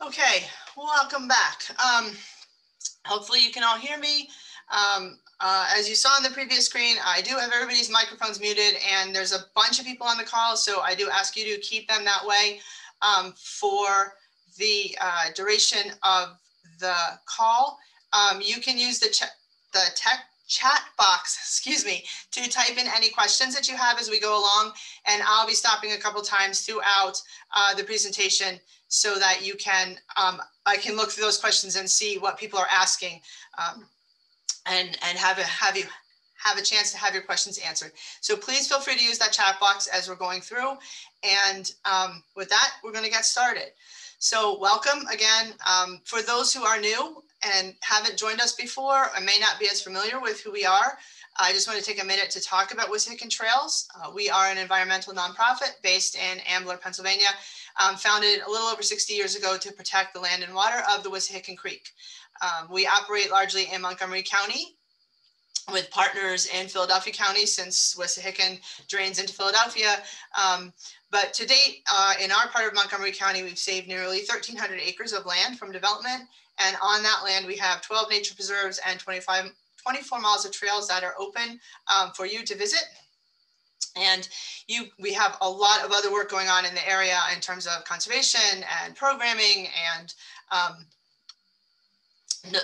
Okay, welcome back. Um, hopefully you can all hear me. Um, uh, as you saw on the previous screen, I do have everybody's microphones muted and there's a bunch of people on the call. So I do ask you to keep them that way um, for the uh, duration of the call. Um, you can use the, the tech chat box, excuse me, to type in any questions that you have as we go along. And I'll be stopping a couple times throughout uh, the presentation so that you can, um, I can look through those questions and see what people are asking um, and, and have, a, have you have a chance to have your questions answered. So please feel free to use that chat box as we're going through. And um, with that, we're gonna get started. So welcome again. Um, for those who are new, and haven't joined us before or may not be as familiar with who we are, I just want to take a minute to talk about Wissahickon Trails. Uh, we are an environmental nonprofit based in Ambler, Pennsylvania, um, founded a little over 60 years ago to protect the land and water of the Wissahickon Creek. Um, we operate largely in Montgomery County with partners in Philadelphia County since Wissahickon drains into Philadelphia. Um, but to date, uh, in our part of Montgomery County, we've saved nearly 1,300 acres of land from development and on that land, we have 12 nature preserves and 25, 24 miles of trails that are open um, for you to visit. And you, we have a lot of other work going on in the area in terms of conservation and programming and um,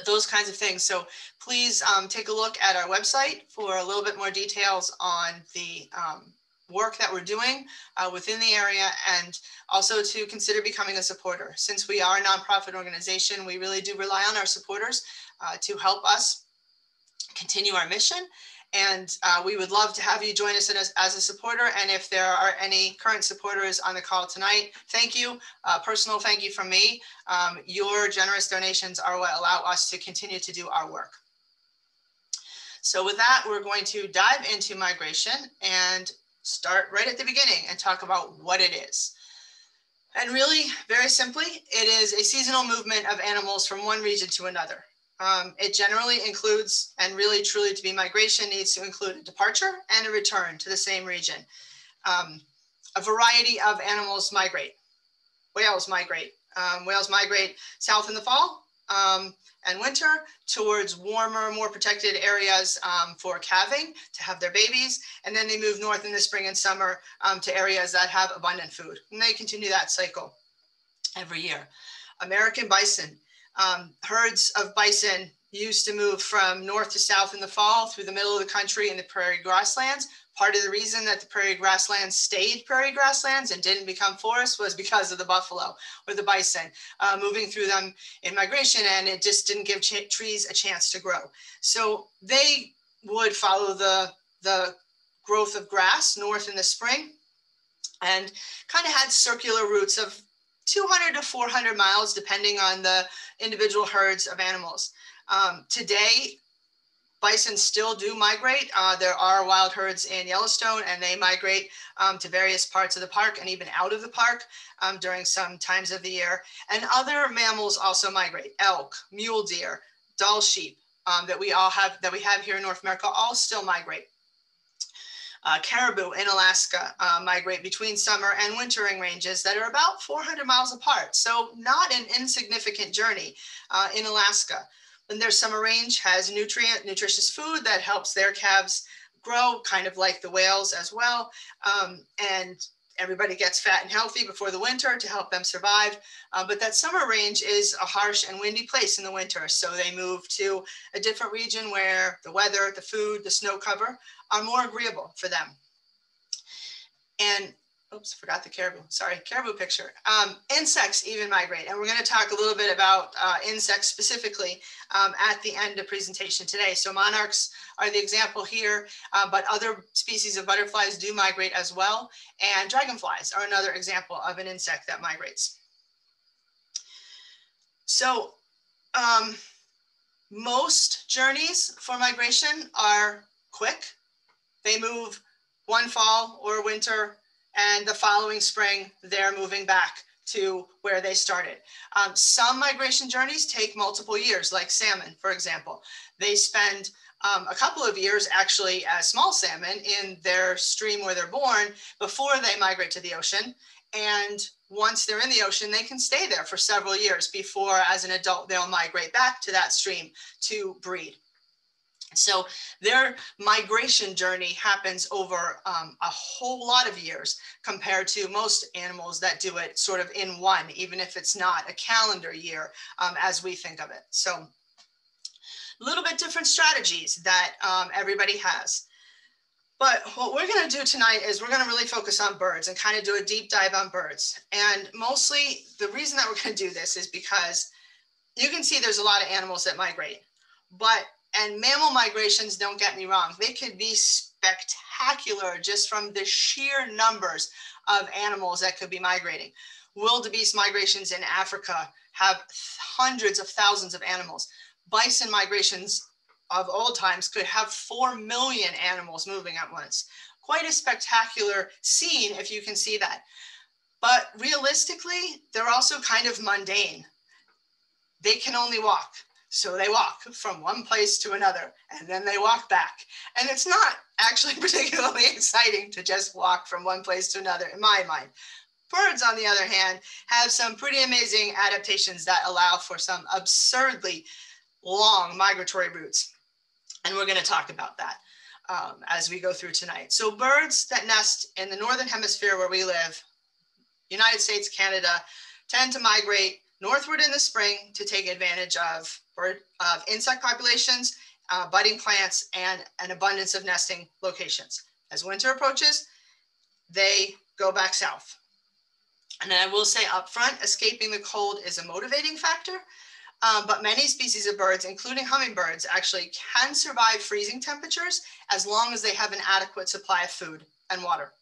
those kinds of things. So please um, take a look at our website for a little bit more details on the um, work that we're doing uh, within the area and also to consider becoming a supporter. Since we are a nonprofit organization, we really do rely on our supporters uh, to help us continue our mission. And uh, we would love to have you join us as, a supporter. And if there are any current supporters on the call tonight, thank you. Uh, personal thank you from me. Um, your generous donations are what allow us to continue to do our work. So with that, we're going to dive into migration and start right at the beginning and talk about what it is. And really, very simply, it is a seasonal movement of animals from one region to another. Um, it generally includes, and really truly to be migration, needs to include a departure and a return to the same region. Um, a variety of animals migrate. Whales migrate. Um, whales migrate south in the fall. Um, and winter towards warmer, more protected areas um, for calving to have their babies. And then they move north in the spring and summer um, to areas that have abundant food. And they continue that cycle every year. American bison, um, herds of bison used to move from north to south in the fall through the middle of the country in the prairie grasslands Part of the reason that the prairie grasslands stayed prairie grasslands and didn't become forests was because of the buffalo or the bison uh, moving through them in migration and it just didn't give trees a chance to grow. So they would follow the, the growth of grass north in the spring and kind of had circular routes of 200 to 400 miles depending on the individual herds of animals. Um, today, Bison still do migrate. Uh, there are wild herds in Yellowstone and they migrate um, to various parts of the park and even out of the park um, during some times of the year. And other mammals also migrate, elk, mule deer, Dall sheep um, that we all have, that we have here in North America, all still migrate. Uh, caribou in Alaska uh, migrate between summer and wintering ranges that are about 400 miles apart. So not an insignificant journey uh, in Alaska. Then their summer range has nutrient, nutritious food that helps their calves grow, kind of like the whales as well. Um, and everybody gets fat and healthy before the winter to help them survive. Uh, but that summer range is a harsh and windy place in the winter. So they move to a different region where the weather, the food, the snow cover are more agreeable for them. And oops, forgot the caribou, sorry, caribou picture. Um, insects even migrate, and we're gonna talk a little bit about uh, insects specifically um, at the end of presentation today. So monarchs are the example here, uh, but other species of butterflies do migrate as well, and dragonflies are another example of an insect that migrates. So um, most journeys for migration are quick. They move one fall or winter and the following spring, they're moving back to where they started. Um, some migration journeys take multiple years, like salmon, for example. They spend um, a couple of years actually as small salmon in their stream where they're born before they migrate to the ocean. And once they're in the ocean, they can stay there for several years before, as an adult, they'll migrate back to that stream to breed. So their migration journey happens over um, a whole lot of years compared to most animals that do it sort of in one, even if it's not a calendar year um, as we think of it. So a little bit different strategies that um, everybody has. But what we're going to do tonight is we're going to really focus on birds and kind of do a deep dive on birds. And mostly the reason that we're going to do this is because you can see there's a lot of animals that migrate. But and mammal migrations, don't get me wrong, they could be spectacular just from the sheer numbers of animals that could be migrating. Wildebeest migrations in Africa have hundreds of thousands of animals. Bison migrations of old times could have 4 million animals moving at once. Quite a spectacular scene if you can see that. But realistically, they're also kind of mundane. They can only walk. So they walk from one place to another and then they walk back. And it's not actually particularly exciting to just walk from one place to another, in my mind. Birds, on the other hand, have some pretty amazing adaptations that allow for some absurdly long migratory routes. And we're going to talk about that um, as we go through tonight. So, birds that nest in the Northern Hemisphere where we live, United States, Canada, tend to migrate northward in the spring to take advantage of bird of insect populations, uh, budding plants, and an abundance of nesting locations. As winter approaches, they go back south. And I will say up front, escaping the cold is a motivating factor, um, but many species of birds, including hummingbirds, actually can survive freezing temperatures as long as they have an adequate supply of food and water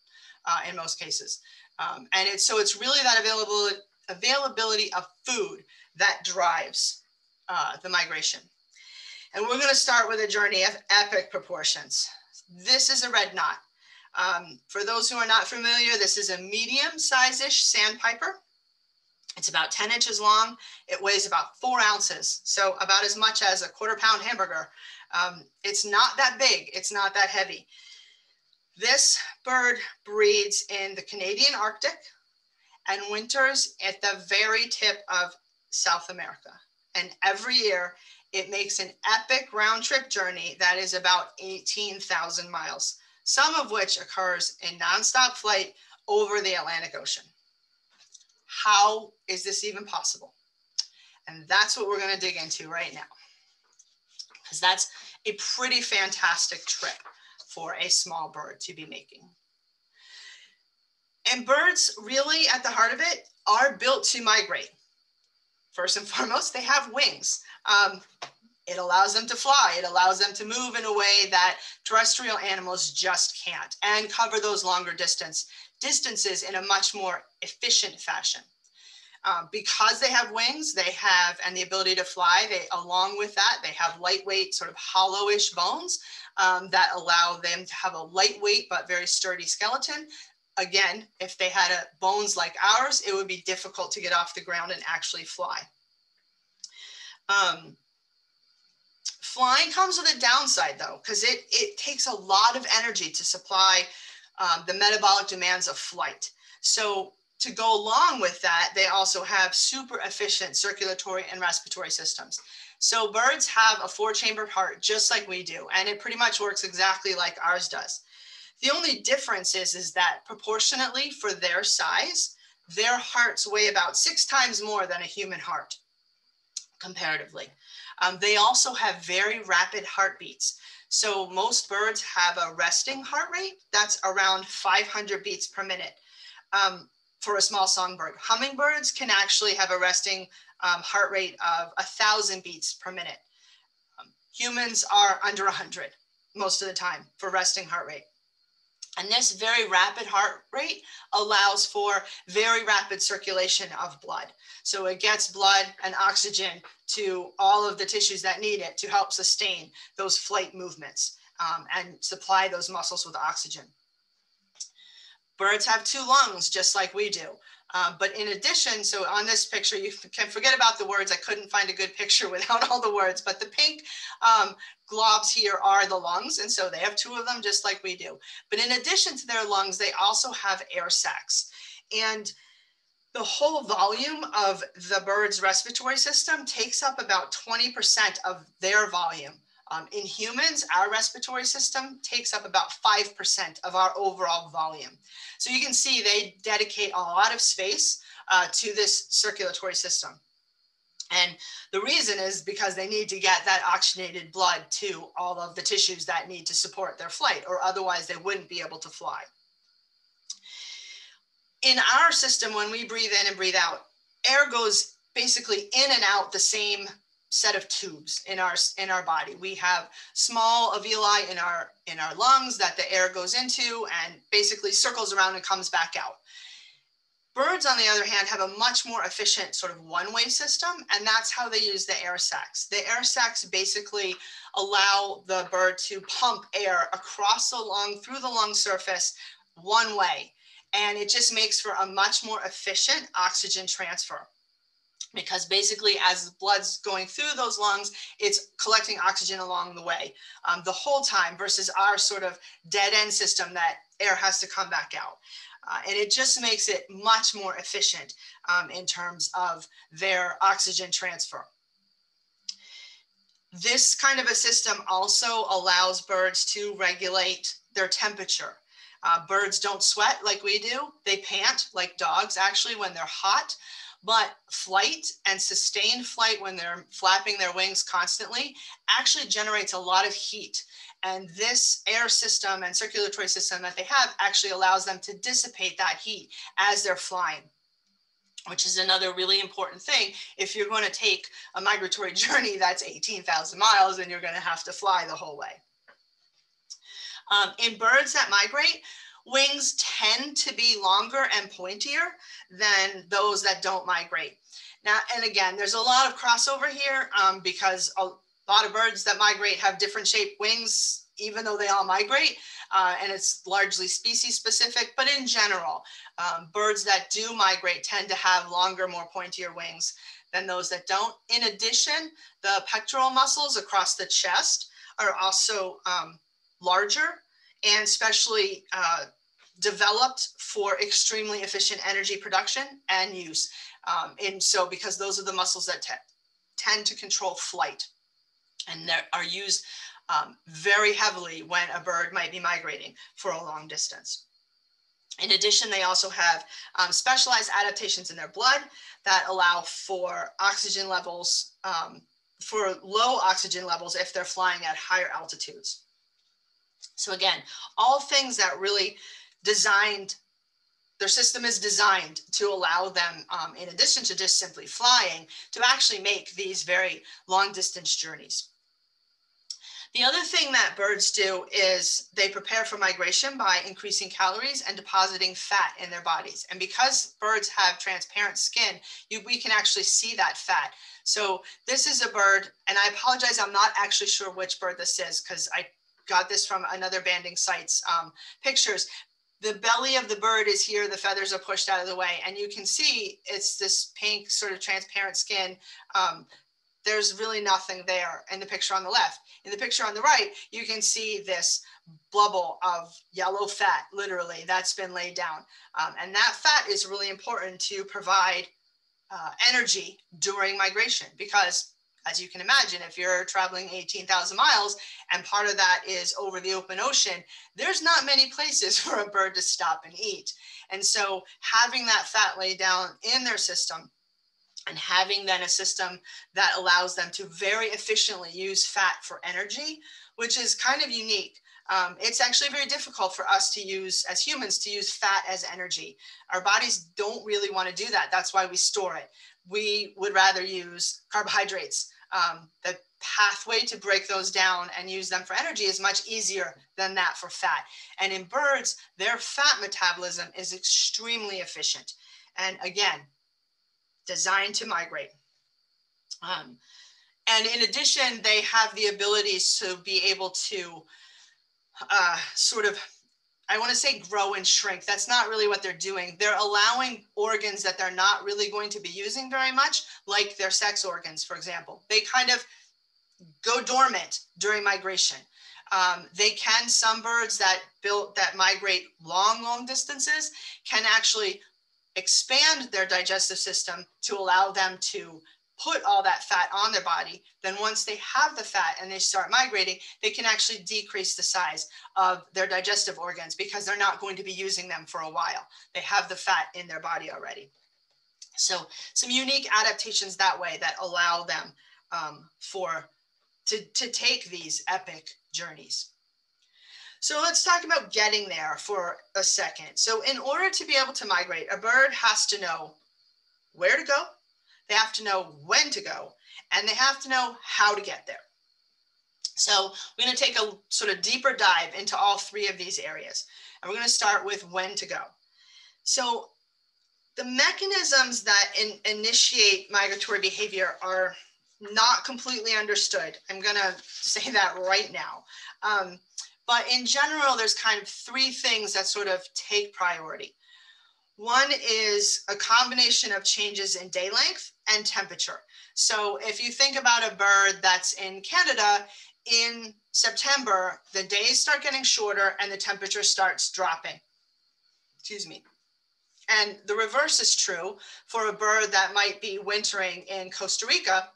uh, in most cases. Um, and it's, so it's really that availability, availability of food that drives uh, the migration. And we're going to start with a journey of epic proportions. This is a red knot. Um, for those who are not familiar, this is a medium size-ish sandpiper. It's about 10 inches long. It weighs about four ounces, so about as much as a quarter pound hamburger. Um, it's not that big. It's not that heavy. This bird breeds in the Canadian Arctic and winters at the very tip of South America. And every year it makes an epic round trip journey that is about 18,000 miles, some of which occurs in nonstop flight over the Atlantic Ocean. How is this even possible? And that's what we're going to dig into right now. Because that's a pretty fantastic trip for a small bird to be making. And birds, really, at the heart of it, are built to migrate first and foremost, they have wings. Um, it allows them to fly. It allows them to move in a way that terrestrial animals just can't and cover those longer distance distances in a much more efficient fashion. Um, because they have wings, they have, and the ability to fly, they, along with that, they have lightweight, sort of hollowish bones um, that allow them to have a lightweight but very sturdy skeleton again, if they had a, bones like ours, it would be difficult to get off the ground and actually fly. Um, flying comes with a downside though, because it, it takes a lot of energy to supply um, the metabolic demands of flight. So to go along with that, they also have super efficient circulatory and respiratory systems. So birds have a four chambered heart, just like we do. And it pretty much works exactly like ours does. The only difference is, is that proportionately for their size, their hearts weigh about six times more than a human heart comparatively. Um, they also have very rapid heartbeats. So most birds have a resting heart rate that's around 500 beats per minute um, for a small songbird. Hummingbirds can actually have a resting um, heart rate of a thousand beats per minute. Um, humans are under 100 most of the time for resting heart rate. And this very rapid heart rate allows for very rapid circulation of blood. So it gets blood and oxygen to all of the tissues that need it to help sustain those flight movements um, and supply those muscles with oxygen. Birds have two lungs, just like we do. Um, but in addition, so on this picture, you can forget about the words. I couldn't find a good picture without all the words, but the pink um, globs here are the lungs. And so they have two of them just like we do. But in addition to their lungs, they also have air sacs. and the whole volume of the bird's respiratory system takes up about 20% of their volume. Um, in humans, our respiratory system takes up about 5% of our overall volume. So you can see they dedicate a lot of space uh, to this circulatory system. And the reason is because they need to get that oxygenated blood to all of the tissues that need to support their flight, or otherwise they wouldn't be able to fly. In our system, when we breathe in and breathe out, air goes basically in and out the same set of tubes in our in our body. We have small alveoli in our in our lungs that the air goes into and basically circles around and comes back out. Birds, on the other hand, have a much more efficient sort of one-way system, and that's how they use the air sacs. The air sacs basically allow the bird to pump air across the lung, through the lung surface, one way. And it just makes for a much more efficient oxygen transfer because basically as the blood's going through those lungs, it's collecting oxygen along the way um, the whole time versus our sort of dead end system that air has to come back out. Uh, and it just makes it much more efficient um, in terms of their oxygen transfer. This kind of a system also allows birds to regulate their temperature. Uh, birds don't sweat like we do. They pant like dogs actually when they're hot. But flight and sustained flight when they're flapping their wings constantly actually generates a lot of heat. And this air system and circulatory system that they have actually allows them to dissipate that heat as they're flying which is another really important thing. If you're going to take a migratory journey that's 18,000 miles and you're going to have to fly the whole way. Um, in birds that migrate, wings tend to be longer and pointier than those that don't migrate. Now, and again, there's a lot of crossover here um, because a lot of birds that migrate have different shaped wings even though they all migrate, uh, and it's largely species specific, but in general, um, birds that do migrate tend to have longer, more pointier wings than those that don't. In addition, the pectoral muscles across the chest are also um, larger and specially uh, developed for extremely efficient energy production and use. Um, and so because those are the muscles that tend to control flight and are used um, very heavily when a bird might be migrating for a long distance. In addition, they also have um, specialized adaptations in their blood that allow for oxygen levels, um, for low oxygen levels if they're flying at higher altitudes. So again, all things that really designed, their system is designed to allow them, um, in addition to just simply flying, to actually make these very long distance journeys. The other thing that birds do is they prepare for migration by increasing calories and depositing fat in their bodies. And because birds have transparent skin, you, we can actually see that fat. So this is a bird, and I apologize, I'm not actually sure which bird this is because I got this from another banding site's um, pictures. The belly of the bird is here, the feathers are pushed out of the way, and you can see it's this pink sort of transparent skin um, there's really nothing there in the picture on the left. In the picture on the right, you can see this bubble of yellow fat, literally, that's been laid down. Um, and that fat is really important to provide uh, energy during migration because as you can imagine, if you're traveling 18,000 miles and part of that is over the open ocean, there's not many places for a bird to stop and eat. And so having that fat laid down in their system and having then a system that allows them to very efficiently use fat for energy, which is kind of unique. Um, it's actually very difficult for us to use, as humans, to use fat as energy. Our bodies don't really want to do that. That's why we store it. We would rather use carbohydrates. Um, the pathway to break those down and use them for energy is much easier than that for fat. And in birds, their fat metabolism is extremely efficient. And again, designed to migrate. Um, and in addition, they have the abilities to be able to uh, sort of, I want to say grow and shrink. That's not really what they're doing. They're allowing organs that they're not really going to be using very much, like their sex organs, for example. They kind of go dormant during migration. Um, they can, some birds that build that migrate long, long distances can actually expand their digestive system to allow them to put all that fat on their body, then once they have the fat and they start migrating, they can actually decrease the size of their digestive organs because they're not going to be using them for a while. They have the fat in their body already. So some unique adaptations that way that allow them um, for to, to take these epic journeys. So let's talk about getting there for a second. So in order to be able to migrate, a bird has to know where to go, they have to know when to go, and they have to know how to get there. So we're going to take a sort of deeper dive into all three of these areas. And we're going to start with when to go. So the mechanisms that in, initiate migratory behavior are not completely understood. I'm going to say that right now. Um, but in general, there's kind of three things that sort of take priority. One is a combination of changes in day length and temperature. So if you think about a bird that's in Canada, in September, the days start getting shorter and the temperature starts dropping. Excuse me. And the reverse is true for a bird that might be wintering in Costa Rica.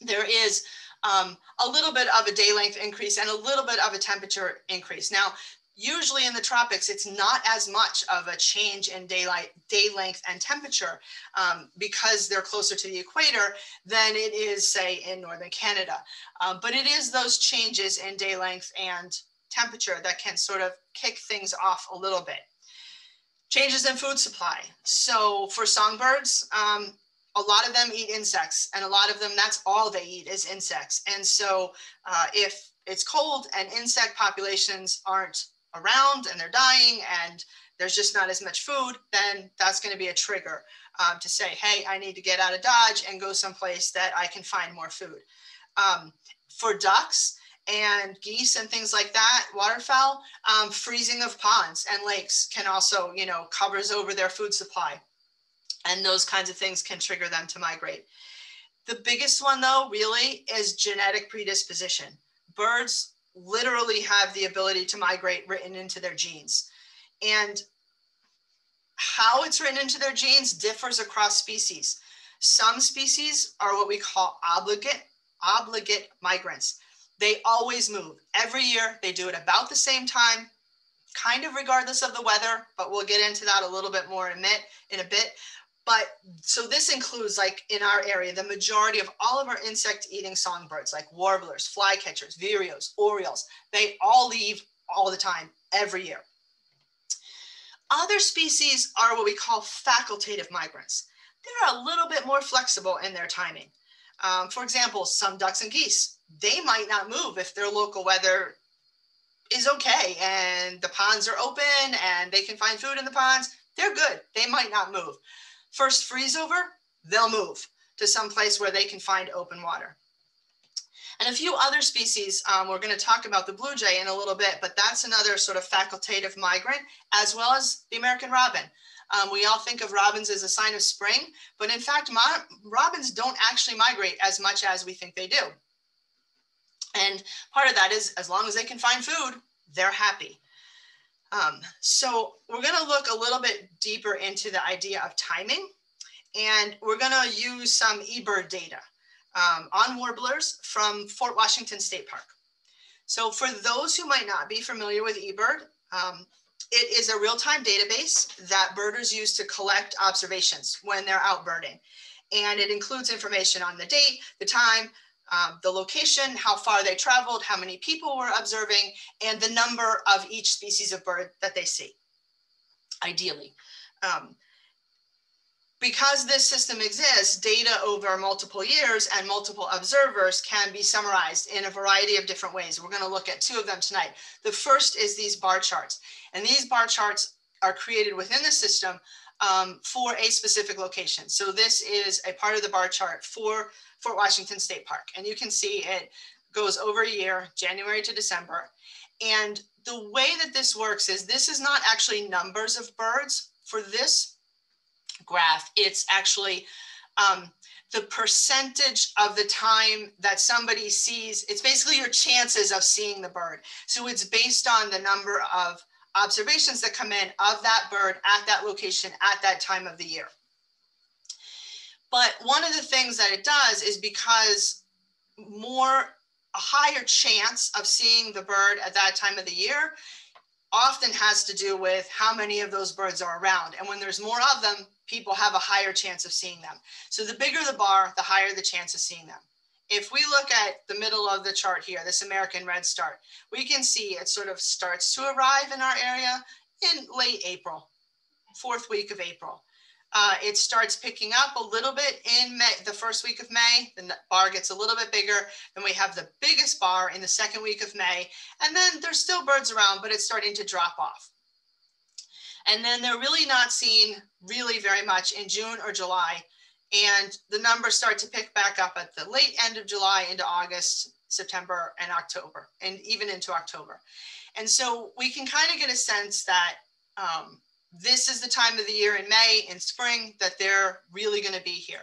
There is um, a little bit of a day length increase and a little bit of a temperature increase. Now, usually in the tropics, it's not as much of a change in daylight, day length and temperature um, because they're closer to the equator than it is, say, in northern Canada. Um, but it is those changes in day length and temperature that can sort of kick things off a little bit. Changes in food supply. So for songbirds, um, a lot of them eat insects and a lot of them, that's all they eat is insects. And so uh, if it's cold and insect populations aren't around and they're dying and there's just not as much food, then that's going to be a trigger um, to say, hey, I need to get out of Dodge and go someplace that I can find more food. Um, for ducks, and geese and things like that, waterfowl, um, freezing of ponds and lakes can also, you know, covers over their food supply. And those kinds of things can trigger them to migrate. The biggest one though, really, is genetic predisposition. Birds literally have the ability to migrate written into their genes. And how it's written into their genes differs across species. Some species are what we call obligate, obligate migrants they always move every year. They do it about the same time, kind of regardless of the weather, but we'll get into that a little bit more in a bit. In a bit. But so this includes like in our area, the majority of all of our insect eating songbirds, like warblers, flycatchers, vireos, orioles, they all leave all the time, every year. Other species are what we call facultative migrants. They're a little bit more flexible in their timing. Um, for example, some ducks and geese, they might not move if their local weather is okay and the ponds are open and they can find food in the ponds. They're good. They might not move. First freeze over, they'll move to some place where they can find open water. And a few other species, um, we're going to talk about the blue jay in a little bit, but that's another sort of facultative migrant, as well as the American robin. Um, we all think of robins as a sign of spring, but in fact, robins don't actually migrate as much as we think they do. And part of that is as long as they can find food, they're happy. Um, so we're going to look a little bit deeper into the idea of timing. And we're going to use some eBird data um, on warblers from Fort Washington State Park. So for those who might not be familiar with eBird, um, it is a real-time database that birders use to collect observations when they're out birding. And it includes information on the date, the time, um, the location, how far they traveled, how many people were observing, and the number of each species of bird that they see, ideally. Um, because this system exists, data over multiple years and multiple observers can be summarized in a variety of different ways. We're gonna look at two of them tonight. The first is these bar charts. And these bar charts are created within the system um, for a specific location. So this is a part of the bar chart for Fort Washington State Park. And you can see it goes over a year, January to December. And the way that this works is this is not actually numbers of birds. For this graph, it's actually um, the percentage of the time that somebody sees, it's basically your chances of seeing the bird. So it's based on the number of observations that come in of that bird at that location at that time of the year. But one of the things that it does is because more, a higher chance of seeing the bird at that time of the year often has to do with how many of those birds are around. And when there's more of them, people have a higher chance of seeing them. So the bigger the bar, the higher the chance of seeing them. If we look at the middle of the chart here, this American redstart, we can see it sort of starts to arrive in our area in late April, fourth week of April. Uh, it starts picking up a little bit in May, the first week of May. The bar gets a little bit bigger. Then we have the biggest bar in the second week of May. And then there's still birds around, but it's starting to drop off. And then they're really not seen really very much in June or July. And the numbers start to pick back up at the late end of July into August, September, and October, and even into October. And so we can kind of get a sense that um, this is the time of the year in May and spring that they're really going to be here.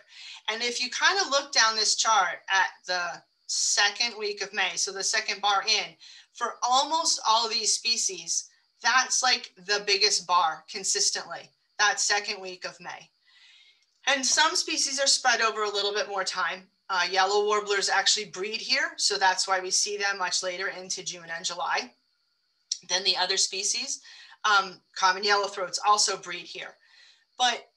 And if you kind of look down this chart at the second week of May, so the second bar in, for almost all these species, that's like the biggest bar consistently, that second week of May. And some species are spread over a little bit more time. Uh, yellow warblers actually breed here, so that's why we see them much later into June and July than the other species. Um, common yellowthroats also breed here. But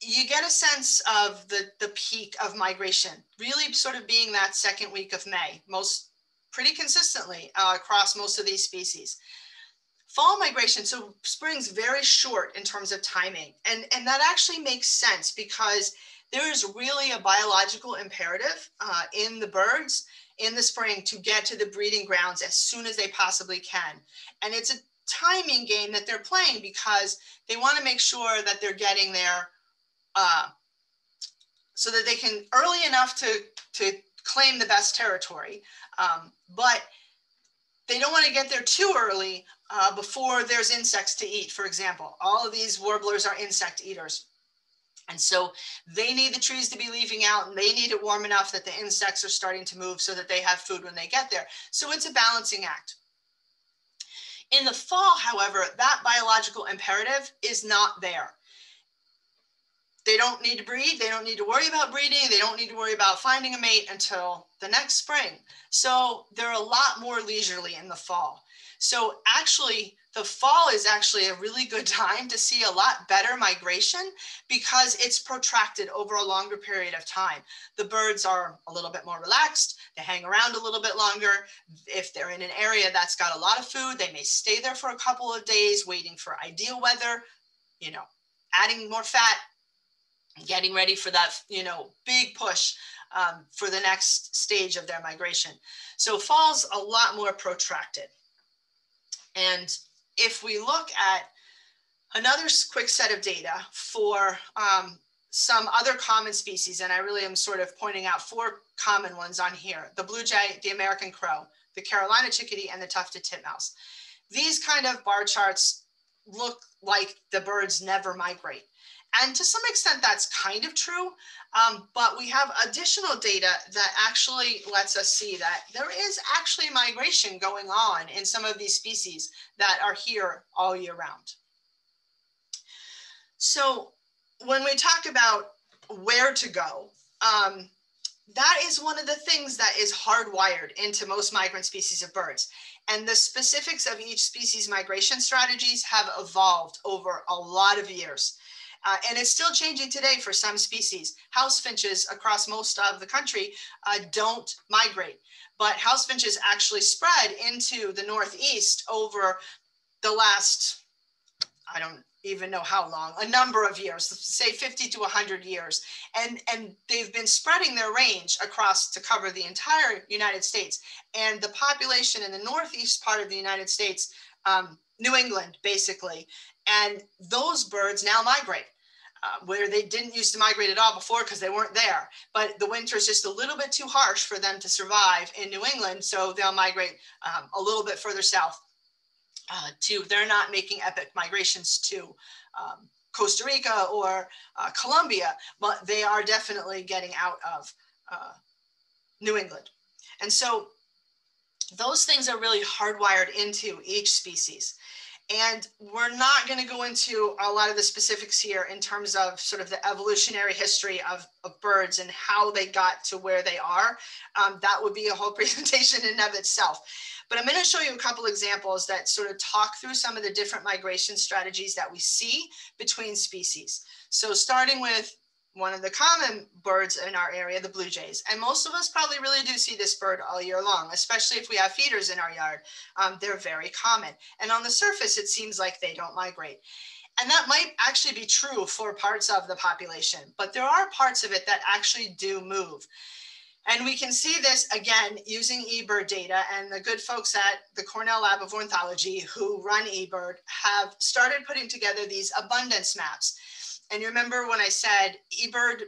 you get a sense of the, the peak of migration, really sort of being that second week of May, most pretty consistently uh, across most of these species. Fall migration, so spring's very short in terms of timing. And, and that actually makes sense because there is really a biological imperative uh, in the birds in the spring to get to the breeding grounds as soon as they possibly can. And it's a timing game that they're playing because they want to make sure that they're getting there uh, so that they can early enough to, to claim the best territory. Um, but they don't want to get there too early uh, before there's insects to eat, for example. All of these warblers are insect eaters. And so they need the trees to be leaving out and they need it warm enough that the insects are starting to move so that they have food when they get there. So it's a balancing act. In the fall, however, that biological imperative is not there. They don't need to breed. They don't need to worry about breeding. They don't need to worry about finding a mate until the next spring. So they're a lot more leisurely in the fall. So actually, the fall is actually a really good time to see a lot better migration because it's protracted over a longer period of time. The birds are a little bit more relaxed, they hang around a little bit longer. If they're in an area that's got a lot of food, they may stay there for a couple of days waiting for ideal weather, you know, adding more fat, getting ready for that, you know, big push um, for the next stage of their migration. So fall's a lot more protracted. And if we look at another quick set of data for um, some other common species, and I really am sort of pointing out four common ones on here, the blue jay, the American crow, the Carolina chickadee, and the tufted titmouse. These kind of bar charts look like the birds never migrate. And to some extent, that's kind of true. Um, but we have additional data that actually lets us see that there is actually migration going on in some of these species that are here all year round. So when we talk about where to go, um, that is one of the things that is hardwired into most migrant species of birds. And the specifics of each species migration strategies have evolved over a lot of years. Uh, and it's still changing today for some species. House finches across most of the country uh, don't migrate, but house finches actually spread into the Northeast over the last, I don't even know how long, a number of years, say 50 to 100 years. And, and they've been spreading their range across to cover the entire United States. And the population in the Northeast part of the United States, um, New England, basically, and those birds now migrate. Uh, where they didn't used to migrate at all before because they weren't there. But the winter is just a little bit too harsh for them to survive in New England, so they'll migrate um, a little bit further south. Uh, to they're not making epic migrations to um, Costa Rica or uh, Colombia, but they are definitely getting out of uh, New England. And so those things are really hardwired into each species. And we're not going to go into a lot of the specifics here in terms of sort of the evolutionary history of, of birds and how they got to where they are. Um, that would be a whole presentation in of itself. But I'm going to show you a couple examples that sort of talk through some of the different migration strategies that we see between species. So starting with one of the common birds in our area, the blue jays. And most of us probably really do see this bird all year long, especially if we have feeders in our yard. Um, they're very common. And on the surface, it seems like they don't migrate. And that might actually be true for parts of the population, but there are parts of it that actually do move. And we can see this again using eBird data and the good folks at the Cornell Lab of Ornithology who run eBird have started putting together these abundance maps. And you remember when I said eBird,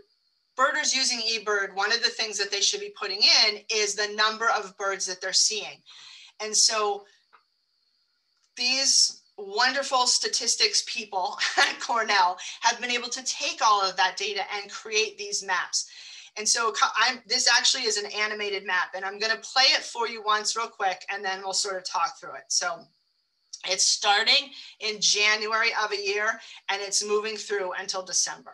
birders using eBird, one of the things that they should be putting in is the number of birds that they're seeing. And so these wonderful statistics people at Cornell have been able to take all of that data and create these maps. And so I'm, this actually is an animated map and I'm gonna play it for you once real quick and then we'll sort of talk through it. So it's starting in January of a year and it's moving through until December.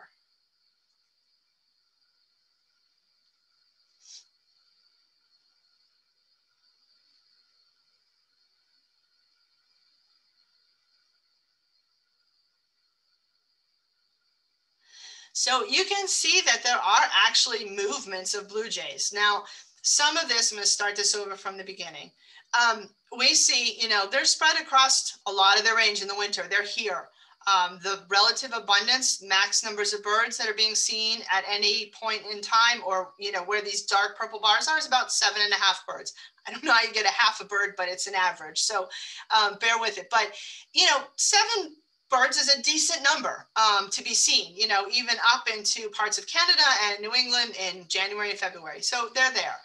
So you can see that there are actually movements of blue jays. Now, some of this, I'm going to start this over from the beginning. Um, we see, you know, they're spread across a lot of their range in the winter. They're here. Um, the relative abundance, max numbers of birds that are being seen at any point in time, or you know where these dark purple bars are, is about seven and a half birds. I don't know how you get a half a bird, but it's an average. So um, bear with it. But you know, seven birds is a decent number um, to be seen. You know, even up into parts of Canada and New England in January and February. So they're there.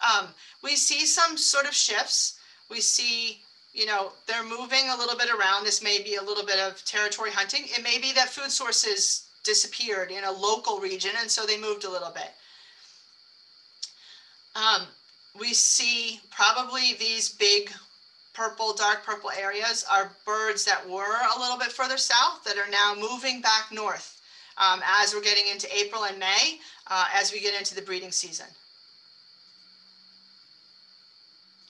Um, we see some sort of shifts we see, you know, they're moving a little bit around. This may be a little bit of territory hunting. It may be that food sources disappeared in a local region and so they moved a little bit. Um, we see probably these big purple, dark purple areas are birds that were a little bit further south that are now moving back north um, as we're getting into April and May, uh, as we get into the breeding season.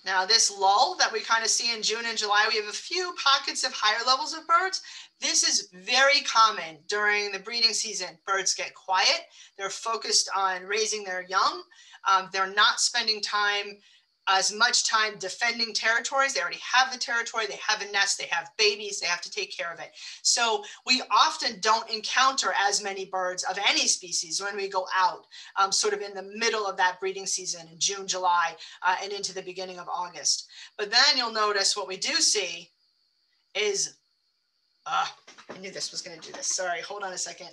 Now this lull that we kind of see in June and July, we have a few pockets of higher levels of birds. This is very common during the breeding season. Birds get quiet. They're focused on raising their young. Um, they're not spending time as much time defending territories. They already have the territory, they have a nest, they have babies, they have to take care of it. So we often don't encounter as many birds of any species when we go out, um, sort of in the middle of that breeding season in June, July, uh, and into the beginning of August. But then you'll notice what we do see is, uh, I knew this was gonna do this. Sorry, hold on a second.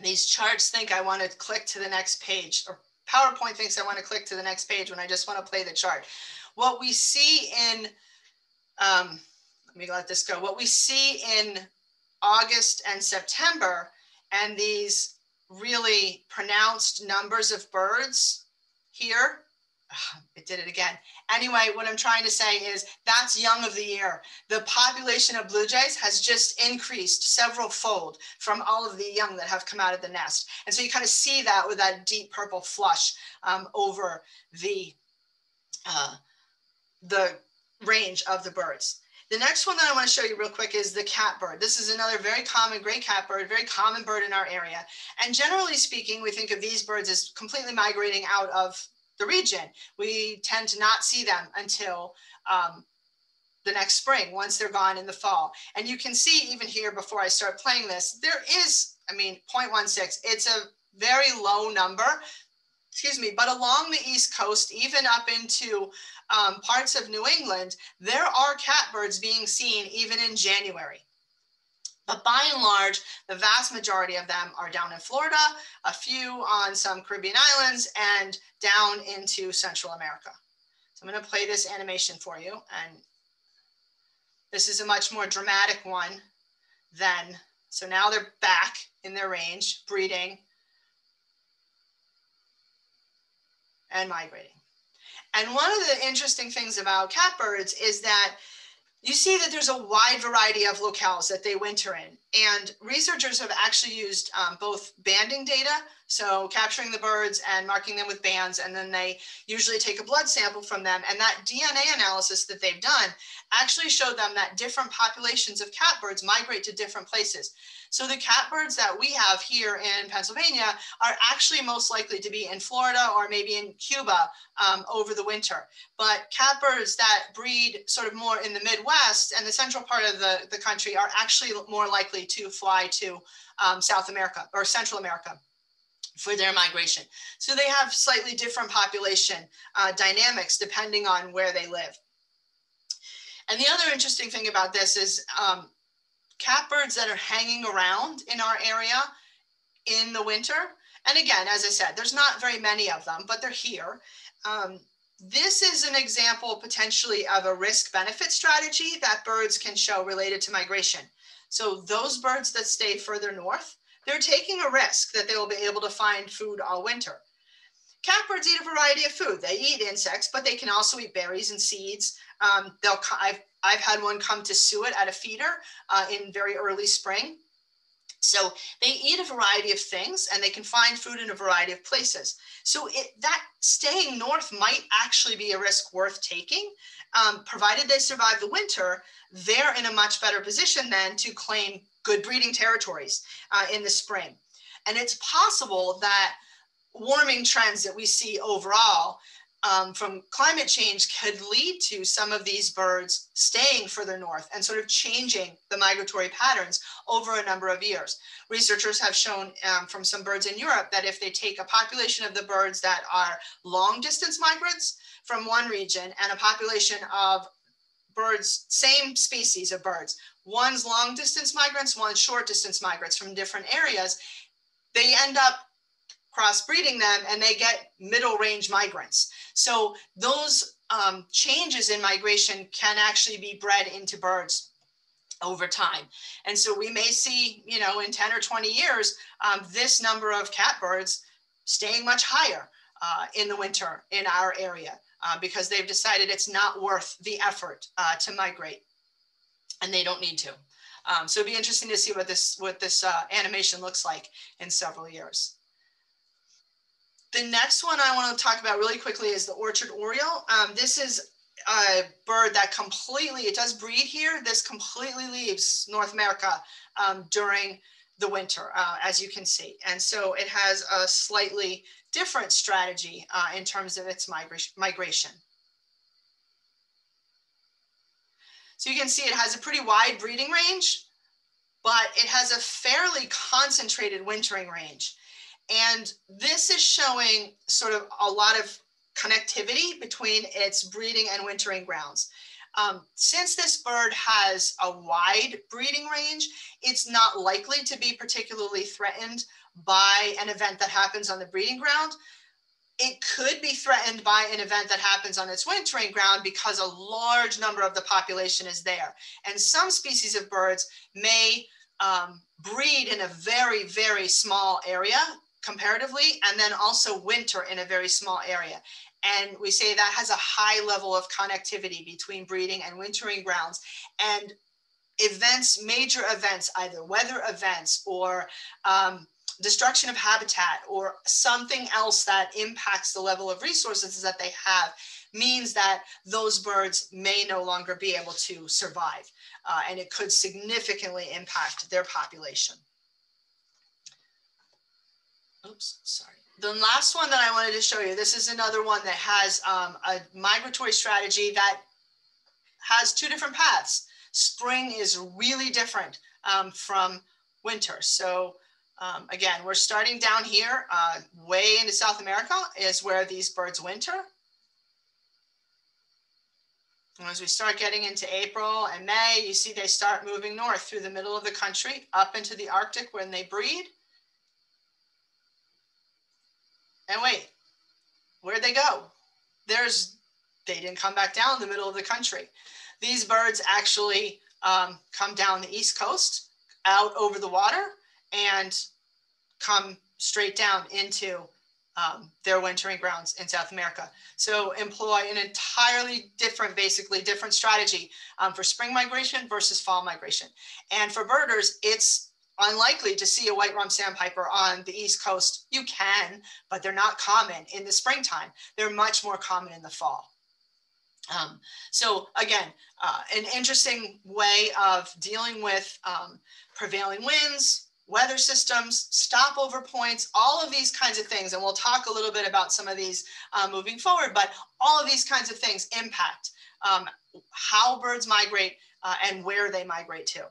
These charts think I want to click to the next page or PowerPoint thinks I want to click to the next page when I just want to play the chart. What we see in, um, let me let this go. What we see in August and September and these really pronounced numbers of birds here it did it again. Anyway, what I'm trying to say is that's young of the year. The population of blue jays has just increased several fold from all of the young that have come out of the nest. And so you kind of see that with that deep purple flush um, over the, uh, the range of the birds. The next one that I want to show you real quick is the catbird. This is another very common gray catbird, very common bird in our area. And generally speaking, we think of these birds as completely migrating out of the region. We tend to not see them until um, the next spring, once they're gone in the fall. And you can see even here before I start playing this, there is, I mean, 0.16, it's a very low number, excuse me, but along the East Coast, even up into um, parts of New England, there are catbirds being seen even in January. But by and large, the vast majority of them are down in Florida, a few on some Caribbean islands, and down into Central America. So I'm going to play this animation for you. And This is a much more dramatic one than, so now they're back in their range, breeding and migrating. And one of the interesting things about catbirds is that you see that there's a wide variety of locales that they winter in. And researchers have actually used um, both banding data, so capturing the birds and marking them with bands, and then they usually take a blood sample from them. And that DNA analysis that they've done actually showed them that different populations of catbirds migrate to different places. So the catbirds that we have here in Pennsylvania are actually most likely to be in Florida or maybe in Cuba um, over the winter. But catbirds that breed sort of more in the Midwest and the central part of the, the country are actually more likely to fly to um, South America or Central America for their migration. So they have slightly different population uh, dynamics depending on where they live. And the other interesting thing about this is um, catbirds that are hanging around in our area in the winter. And again, as I said, there's not very many of them, but they're here. Um, this is an example potentially of a risk benefit strategy that birds can show related to migration. So those birds that stay further north, they're taking a risk that they will be able to find food all winter. Catbirds eat a variety of food. They eat insects, but they can also eat berries and seeds. Um, they'll, I've I've had one come to suet at a feeder uh, in very early spring. So they eat a variety of things and they can find food in a variety of places. So it, that staying north might actually be a risk worth taking. Um, provided they survive the winter, they're in a much better position then to claim good breeding territories uh, in the spring. And it's possible that warming trends that we see overall um, from climate change could lead to some of these birds staying further north and sort of changing the migratory patterns over a number of years. Researchers have shown um, from some birds in Europe that if they take a population of the birds that are long distance migrants from one region and a population of birds, same species of birds, one's long distance migrants, one's short distance migrants from different areas, they end up crossbreeding them and they get middle range migrants. So those um, changes in migration can actually be bred into birds over time. And so we may see, you know, in 10 or 20 years, um, this number of catbirds staying much higher uh, in the winter in our area uh, because they've decided it's not worth the effort uh, to migrate and they don't need to. Um, so it'd be interesting to see what this, what this uh, animation looks like in several years. The next one I want to talk about really quickly is the orchard oriole. Um, this is a bird that completely, it does breed here. This completely leaves North America um, during the winter, uh, as you can see. And so it has a slightly different strategy uh, in terms of its migra migration. So you can see it has a pretty wide breeding range, but it has a fairly concentrated wintering range. And this is showing sort of a lot of connectivity between its breeding and wintering grounds. Um, since this bird has a wide breeding range, it's not likely to be particularly threatened by an event that happens on the breeding ground. It could be threatened by an event that happens on its wintering ground because a large number of the population is there. And some species of birds may um, breed in a very, very small area comparatively, and then also winter in a very small area. And we say that has a high level of connectivity between breeding and wintering grounds. And events, major events, either weather events or um, destruction of habitat or something else that impacts the level of resources that they have means that those birds may no longer be able to survive. Uh, and it could significantly impact their population oops, sorry. The last one that I wanted to show you, this is another one that has um, a migratory strategy that has two different paths. Spring is really different um, from winter. So um, again, we're starting down here, uh, way into South America is where these birds winter. And as we start getting into April and May, you see they start moving north through the middle of the country up into the Arctic when they breed. And wait, where'd they go? There's, they didn't come back down the middle of the country. These birds actually um, come down the East Coast, out over the water, and come straight down into um, their wintering grounds in South America. So employ an entirely different, basically different strategy um, for spring migration versus fall migration. And for birders, it's unlikely to see a white rump sandpiper on the East Coast. You can, but they're not common in the springtime. They're much more common in the fall. Um, so again, uh, an interesting way of dealing with um, prevailing winds, weather systems, stopover points, all of these kinds of things. And we'll talk a little bit about some of these uh, moving forward, but all of these kinds of things impact um, how birds migrate uh, and where they migrate to.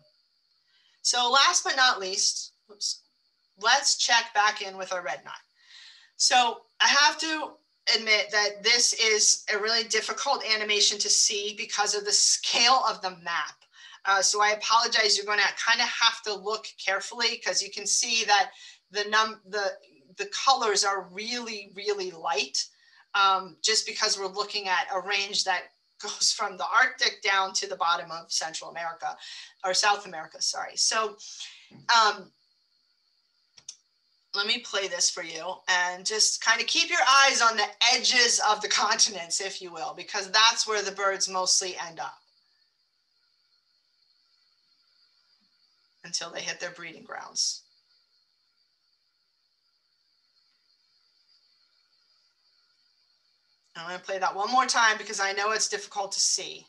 So last but not least, oops, let's check back in with our red knot. So I have to admit that this is a really difficult animation to see because of the scale of the map. Uh, so I apologize. You're going to kind of have to look carefully because you can see that the num the the colors are really really light. Um, just because we're looking at a range that goes from the Arctic down to the bottom of Central America or South America. Sorry. So. Um, let me play this for you and just kind of keep your eyes on the edges of the continents, if you will, because that's where the birds mostly end up. Until they hit their breeding grounds. I'm going to play that one more time because I know it's difficult to see.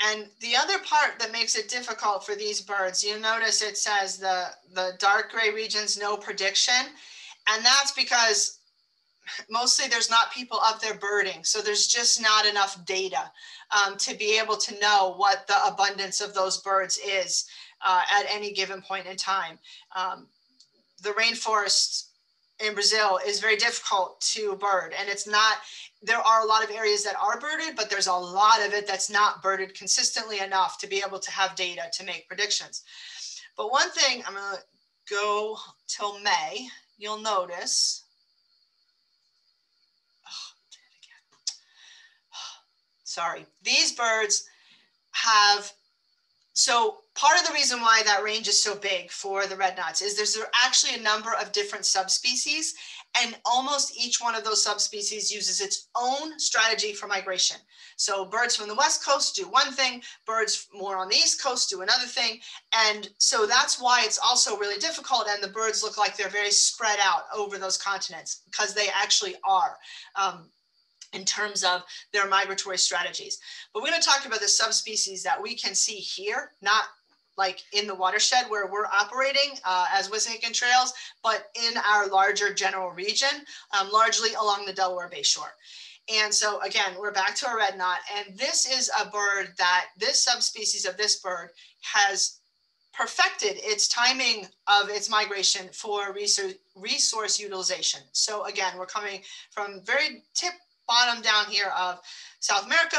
And the other part that makes it difficult for these birds, you notice it says the, the dark gray regions, no prediction. And that's because mostly there's not people up there birding. So there's just not enough data um, to be able to know what the abundance of those birds is uh, at any given point in time. Um, the rainforest in Brazil is very difficult to bird and it's not, there are a lot of areas that are birded, but there's a lot of it that's not birded consistently enough to be able to have data to make predictions. But one thing, I'm gonna go till May you'll notice, oh, sorry, these birds have, so part of the reason why that range is so big for the red knots is there's actually a number of different subspecies and almost each one of those subspecies uses its own strategy for migration. So birds from the West Coast do one thing, birds more on the East Coast do another thing. And so that's why it's also really difficult. And the birds look like they're very spread out over those continents because they actually are. Um, in terms of their migratory strategies. But we're going to talk about the subspecies that we can see here, not like in the watershed where we're operating uh, as Wissahickon Trails, but in our larger general region, um, largely along the Delaware Bay shore. And so again, we're back to our red knot. And this is a bird that this subspecies of this bird has perfected its timing of its migration for resource, resource utilization. So again, we're coming from very tip bottom down here of South America,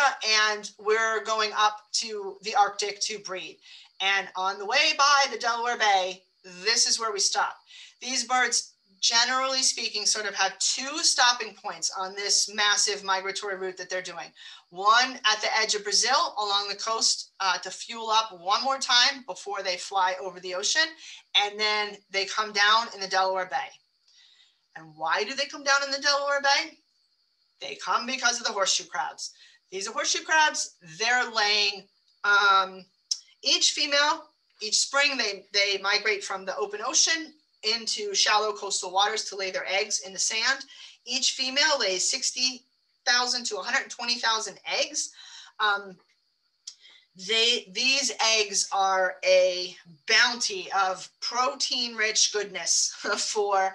and we're going up to the Arctic to breed. And on the way by the Delaware Bay, this is where we stop. These birds generally speaking, sort of have two stopping points on this massive migratory route that they're doing. One at the edge of Brazil along the coast uh, to fuel up one more time before they fly over the ocean. And then they come down in the Delaware Bay. And why do they come down in the Delaware Bay? They come because of the horseshoe crabs. These are horseshoe crabs. They're laying, um, each female, each spring, they, they migrate from the open ocean into shallow coastal waters to lay their eggs in the sand. Each female lays 60,000 to 120,000 eggs. Um, they, these eggs are a bounty of protein rich goodness for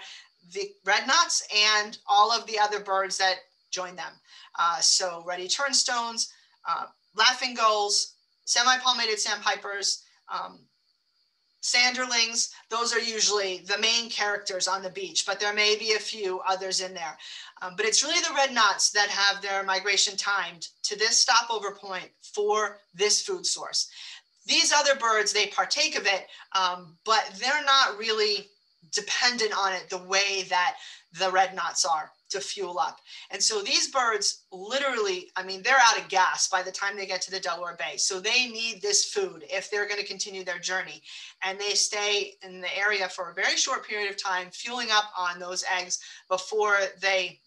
the red knots and all of the other birds that join them. Uh, so ruddy turnstones, uh, laughing gulls, semi-palmated sandpipers, um, Sanderlings, those are usually the main characters on the beach, but there may be a few others in there. Um, but it's really the red knots that have their migration timed to this stopover point for this food source. These other birds, they partake of it, um, but they're not really dependent on it the way that the red knots are to fuel up. And so these birds literally, I mean, they're out of gas by the time they get to the Delaware Bay. So they need this food if they're going to continue their journey. And they stay in the area for a very short period of time, fueling up on those eggs before they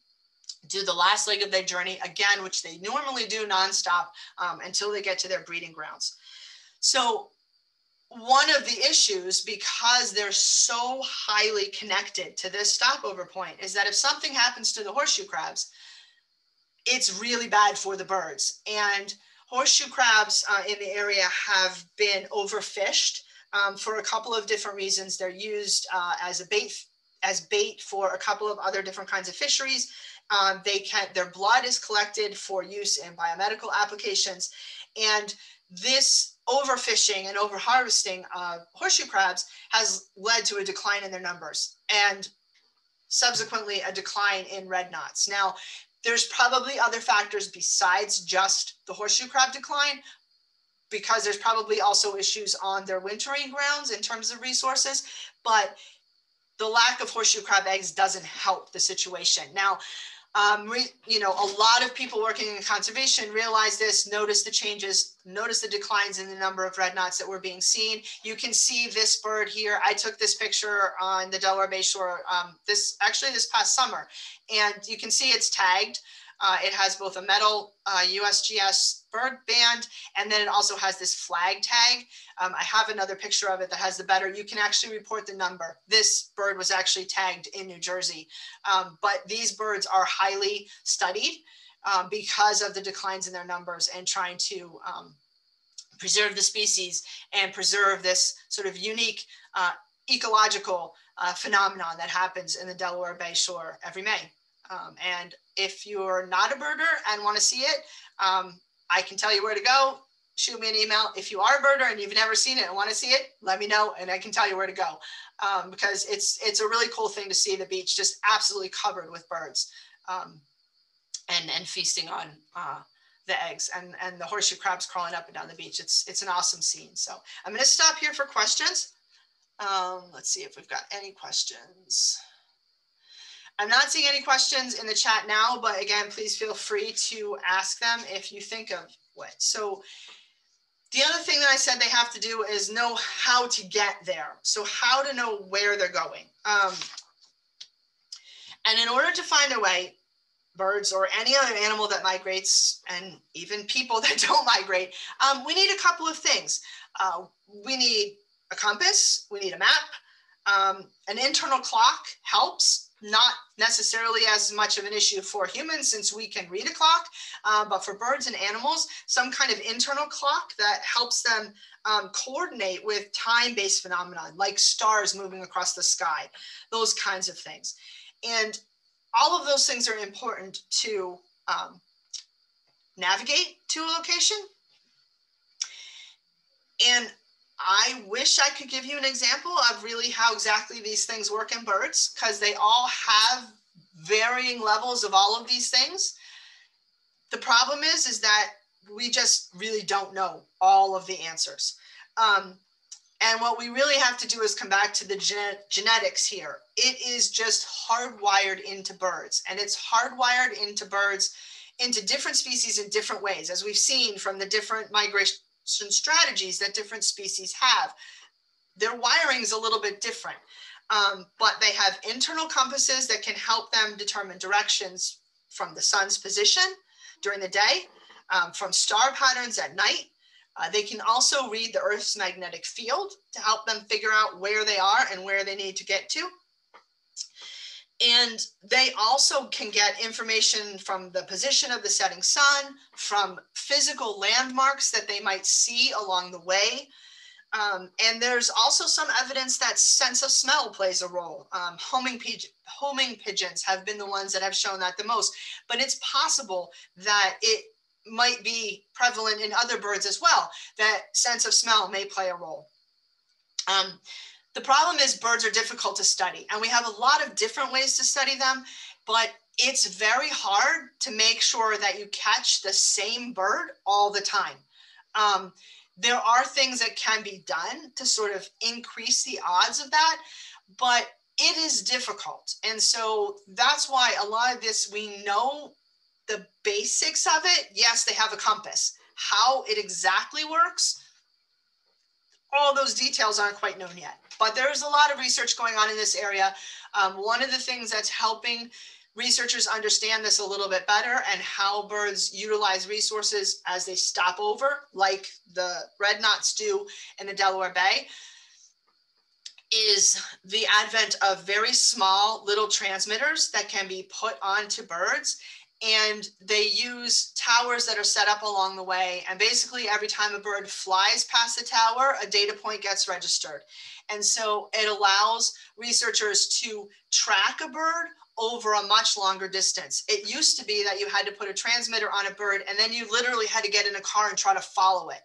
do the last leg of their journey again, which they normally do nonstop um, until they get to their breeding grounds. So one of the issues because they're so highly connected to this stopover point is that if something happens to the horseshoe crabs it's really bad for the birds. And horseshoe crabs uh, in the area have been overfished um, for a couple of different reasons. They're used uh, as a bait as bait for a couple of other different kinds of fisheries. Um, they can their blood is collected for use in biomedical applications. And this overfishing and overharvesting of horseshoe crabs has led to a decline in their numbers and subsequently a decline in red knots. Now, there's probably other factors besides just the horseshoe crab decline because there's probably also issues on their wintering grounds in terms of resources, but the lack of horseshoe crab eggs doesn't help the situation. Now, um, re, you know, a lot of people working in conservation realize this, notice the changes, notice the declines in the number of red knots that were being seen. You can see this bird here. I took this picture on the Delaware Bay Shore um, this actually this past summer, and you can see it's tagged. Uh, it has both a metal uh, USGS bird band, and then it also has this flag tag. Um, I have another picture of it that has the better. You can actually report the number. This bird was actually tagged in New Jersey, um, but these birds are highly studied um, because of the declines in their numbers and trying to um, preserve the species and preserve this sort of unique uh, ecological uh, phenomenon that happens in the Delaware Bay Shore every May. Um, and if you're not a birder and want to see it, um, I can tell you where to go. Shoot me an email. If you are a birder and you've never seen it and want to see it, let me know and I can tell you where to go. Um, because it's it's a really cool thing to see the beach just absolutely covered with birds um, and, and feasting on uh, the eggs and, and the horseshoe crabs crawling up and down the beach. It's, it's an awesome scene. So I'm going to stop here for questions. Um, let's see if we've got any questions. I'm not seeing any questions in the chat now, but again, please feel free to ask them if you think of what. So the other thing that I said they have to do is know how to get there. So how to know where they're going. Um, and in order to find a way, birds or any other animal that migrates and even people that don't migrate, um, we need a couple of things. Uh, we need a compass, we need a map, um, an internal clock helps not necessarily as much of an issue for humans since we can read a clock, uh, but for birds and animals, some kind of internal clock that helps them um, coordinate with time-based phenomenon like stars moving across the sky, those kinds of things. And all of those things are important to um, navigate to a location. And I wish I could give you an example of really how exactly these things work in birds because they all have varying levels of all of these things. The problem is, is that we just really don't know all of the answers. Um, and what we really have to do is come back to the gen genetics here. It is just hardwired into birds and it's hardwired into birds into different species in different ways, as we've seen from the different migration strategies that different species have. Their wiring is a little bit different, um, but they have internal compasses that can help them determine directions from the sun's position during the day, um, from star patterns at night. Uh, they can also read the Earth's magnetic field to help them figure out where they are and where they need to get to. And they also can get information from the position of the setting sun, from physical landmarks that they might see along the way. Um, and there's also some evidence that sense of smell plays a role. Um, homing, homing pigeons have been the ones that have shown that the most, but it's possible that it might be prevalent in other birds as well, that sense of smell may play a role. Um, the problem is birds are difficult to study and we have a lot of different ways to study them, but it's very hard to make sure that you catch the same bird all the time. Um, there are things that can be done to sort of increase the odds of that, but it is difficult. And so that's why a lot of this, we know the basics of it. Yes, they have a compass. How it exactly works, all those details aren't quite known yet. But there is a lot of research going on in this area. Um, one of the things that's helping researchers understand this a little bit better and how birds utilize resources as they stop over, like the red knots do in the Delaware Bay, is the advent of very small little transmitters that can be put onto birds and they use towers that are set up along the way. And basically, every time a bird flies past the tower, a data point gets registered. And so it allows researchers to track a bird over a much longer distance. It used to be that you had to put a transmitter on a bird and then you literally had to get in a car and try to follow it.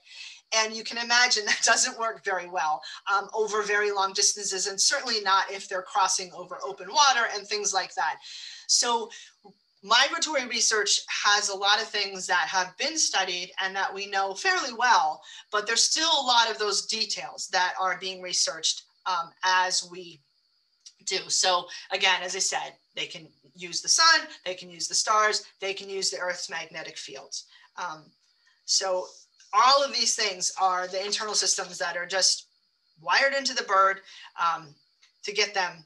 And you can imagine that doesn't work very well um, over very long distances, and certainly not if they're crossing over open water and things like that. So migratory research has a lot of things that have been studied and that we know fairly well, but there's still a lot of those details that are being researched um, as we do. So again, as I said, they can use the sun, they can use the stars, they can use the Earth's magnetic fields. Um, so all of these things are the internal systems that are just wired into the bird um, to get them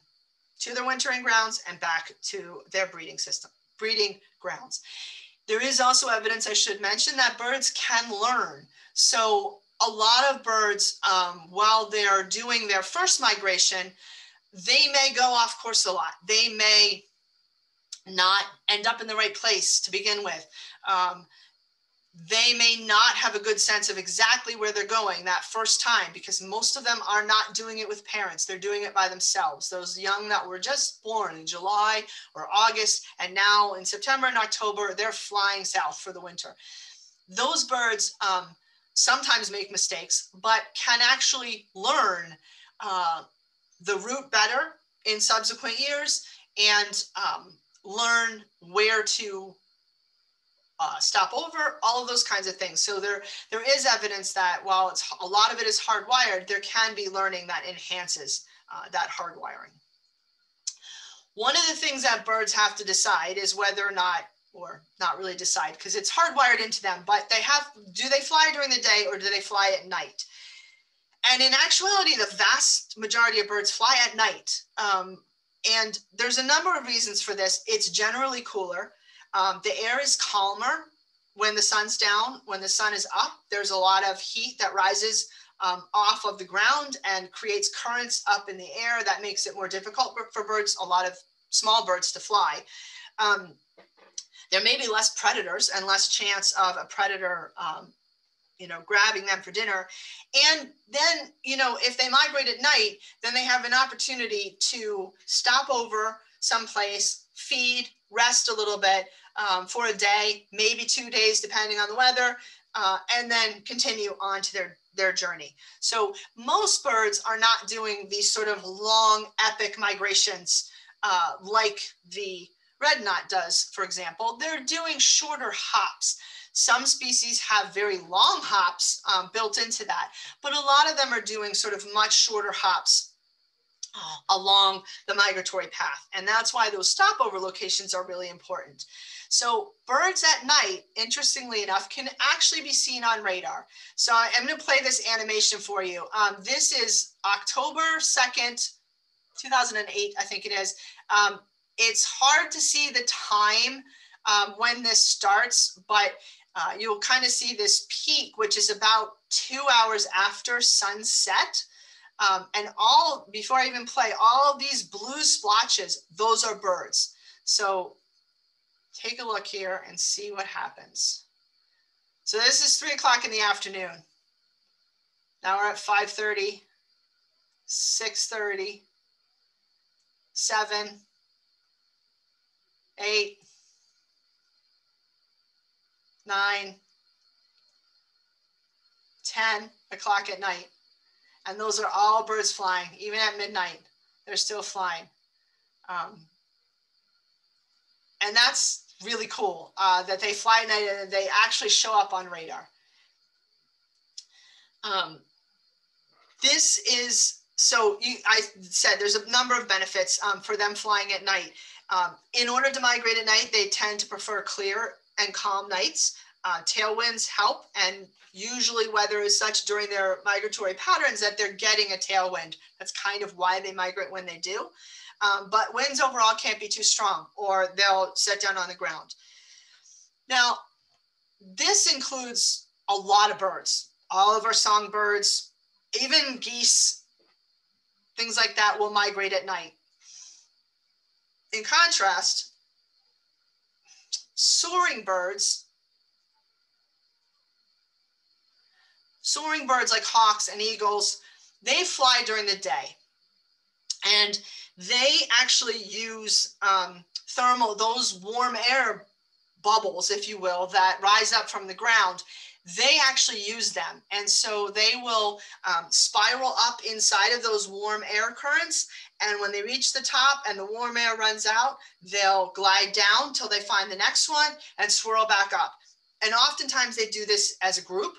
to their wintering grounds and back to their breeding system, breeding grounds. There is also evidence I should mention that birds can learn. So a lot of birds, um, while they're doing their first migration, they may go off course a lot. They may not end up in the right place to begin with. Um, they may not have a good sense of exactly where they're going that first time because most of them are not doing it with parents. They're doing it by themselves. Those young that were just born in July or August, and now in September and October, they're flying south for the winter. Those birds um, sometimes make mistakes, but can actually learn uh, the route better in subsequent years and um, learn where to uh, stop over, all of those kinds of things. So there, there is evidence that while it's a lot of it is hardwired, there can be learning that enhances uh, that hardwiring. One of the things that birds have to decide is whether or not, or not really decide, because it's hardwired into them, but they have, do they fly during the day or do they fly at night? And in actuality, the vast majority of birds fly at night. Um, and there's a number of reasons for this. It's generally cooler. Um, the air is calmer when the sun's down. When the sun is up, there's a lot of heat that rises um, off of the ground and creates currents up in the air that makes it more difficult for birds, a lot of small birds to fly. Um, there may be less predators and less chance of a predator um, you know, grabbing them for dinner. And then, you know, if they migrate at night, then they have an opportunity to stop over someplace, feed, rest a little bit, um, for a day, maybe two days, depending on the weather, uh, and then continue on to their, their journey. So most birds are not doing these sort of long, epic migrations uh, like the red knot does, for example. They're doing shorter hops. Some species have very long hops um, built into that, but a lot of them are doing sort of much shorter hops uh, along the migratory path. And that's why those stopover locations are really important. So birds at night, interestingly enough, can actually be seen on radar. So I'm going to play this animation for you. Um, this is October 2nd, 2008, I think it is. Um, it's hard to see the time um, when this starts, but uh, you'll kind of see this peak, which is about two hours after sunset. Um, and all, before I even play, all of these blue splotches, those are birds. So take a look here and see what happens. So this is three o'clock in the afternoon. Now we're at 5.30, 6.30, 7, 8, 9, 10 o'clock at night. And those are all birds flying, even at midnight, they're still flying. Um, and that's really cool uh, that they fly at night and they actually show up on radar. Um, this is so you, I said there's a number of benefits um, for them flying at night. Um, in order to migrate at night, they tend to prefer clear and calm nights. Uh, tailwinds help, and usually weather is such during their migratory patterns that they're getting a tailwind. That's kind of why they migrate when they do. Um, but winds overall can't be too strong or they'll set down on the ground. Now, this includes a lot of birds, all of our songbirds, even geese, things like that will migrate at night. In contrast, soaring birds, soaring birds like hawks and eagles, they fly during the day. And they actually use um, thermal, those warm air bubbles, if you will, that rise up from the ground. They actually use them. And so they will um, spiral up inside of those warm air currents. And when they reach the top and the warm air runs out, they'll glide down till they find the next one and swirl back up. And oftentimes they do this as a group.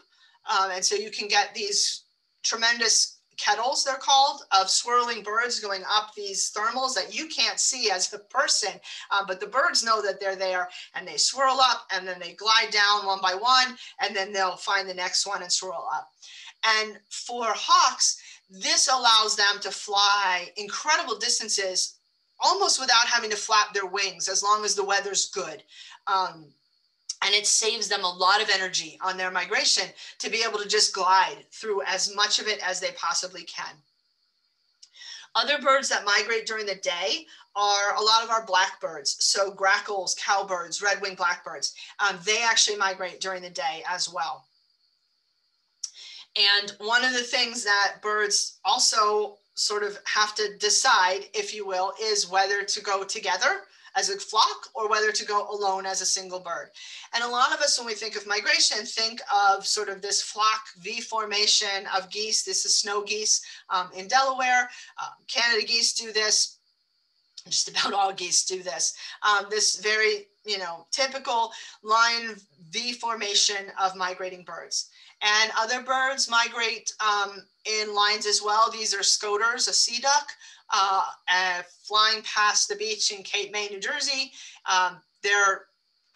Um, and so you can get these tremendous kettles they're called of swirling birds going up these thermals that you can't see as a person uh, but the birds know that they're there and they swirl up and then they glide down one by one and then they'll find the next one and swirl up. And for hawks this allows them to fly incredible distances almost without having to flap their wings as long as the weather's good. Um, and it saves them a lot of energy on their migration to be able to just glide through as much of it as they possibly can. Other birds that migrate during the day are a lot of our blackbirds. So grackles, cowbirds, red-winged blackbirds, um, they actually migrate during the day as well. And one of the things that birds also sort of have to decide, if you will, is whether to go together as a flock or whether to go alone as a single bird. And a lot of us, when we think of migration, think of sort of this flock V formation of geese. This is snow geese um, in Delaware. Um, Canada geese do this. Just about all geese do this. Um, this very, you know, typical line V formation of migrating birds. And other birds migrate um, in lines as well. These are scoters, a sea duck, uh, uh, flying past the beach in Cape May, New Jersey. Um, they're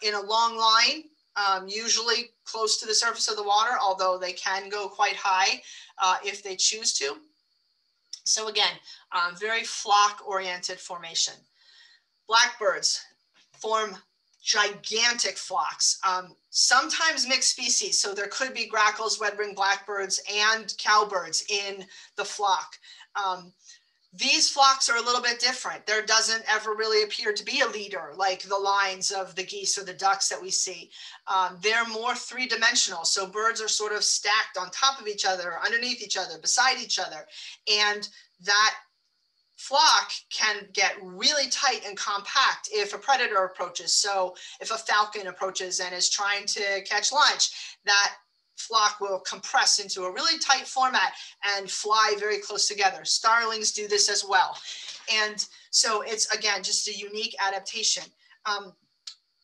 in a long line, um, usually close to the surface of the water, although they can go quite high uh, if they choose to. So again, um, very flock oriented formation. Blackbirds form gigantic flocks, um, sometimes mixed species. So there could be grackles, red-winged blackbirds, and cowbirds in the flock. Um, these flocks are a little bit different. There doesn't ever really appear to be a leader like the lines of the geese or the ducks that we see. Um, they're more three dimensional. So birds are sort of stacked on top of each other, underneath each other, beside each other. And that flock can get really tight and compact if a predator approaches. So if a falcon approaches and is trying to catch lunch, that flock will compress into a really tight format and fly very close together. Starlings do this as well. And so it's, again, just a unique adaptation. Um,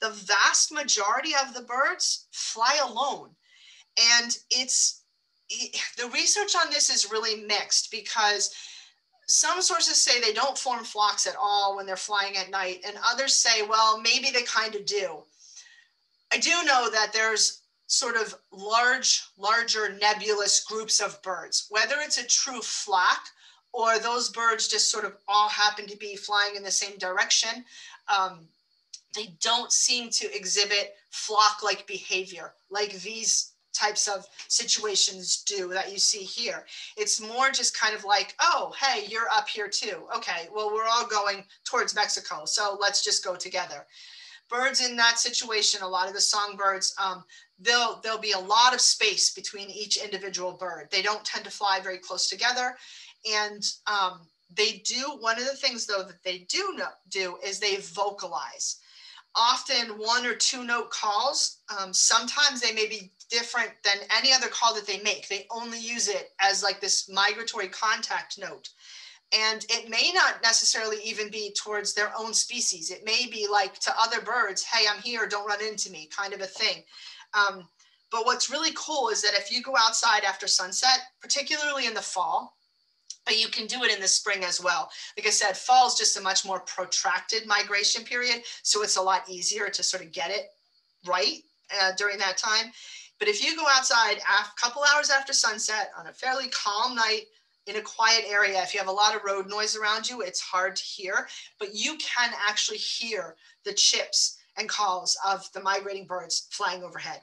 the vast majority of the birds fly alone. And it's, the research on this is really mixed because some sources say they don't form flocks at all when they're flying at night, and others say, well, maybe they kind of do. I do know that there's sort of large, larger nebulous groups of birds, whether it's a true flock or those birds just sort of all happen to be flying in the same direction. Um, they don't seem to exhibit flock like behavior like these types of situations do that you see here. It's more just kind of like, oh, hey, you're up here too. Okay, well, we're all going towards Mexico, so let's just go together. Birds in that situation, a lot of the songbirds, um, there'll, there'll be a lot of space between each individual bird. They don't tend to fly very close together. And um, they do, one of the things though that they do know, do is they vocalize. Often one or two note calls, um, sometimes they may be different than any other call that they make. They only use it as like this migratory contact note. And it may not necessarily even be towards their own species. It may be like to other birds, hey, I'm here, don't run into me, kind of a thing. Um, but what's really cool is that if you go outside after sunset, particularly in the fall, but you can do it in the spring as well. Like I said, fall is just a much more protracted migration period, so it's a lot easier to sort of get it right uh, during that time. But if you go outside a couple hours after sunset on a fairly calm night in a quiet area, if you have a lot of road noise around you, it's hard to hear, but you can actually hear the chips and calls of the migrating birds flying overhead.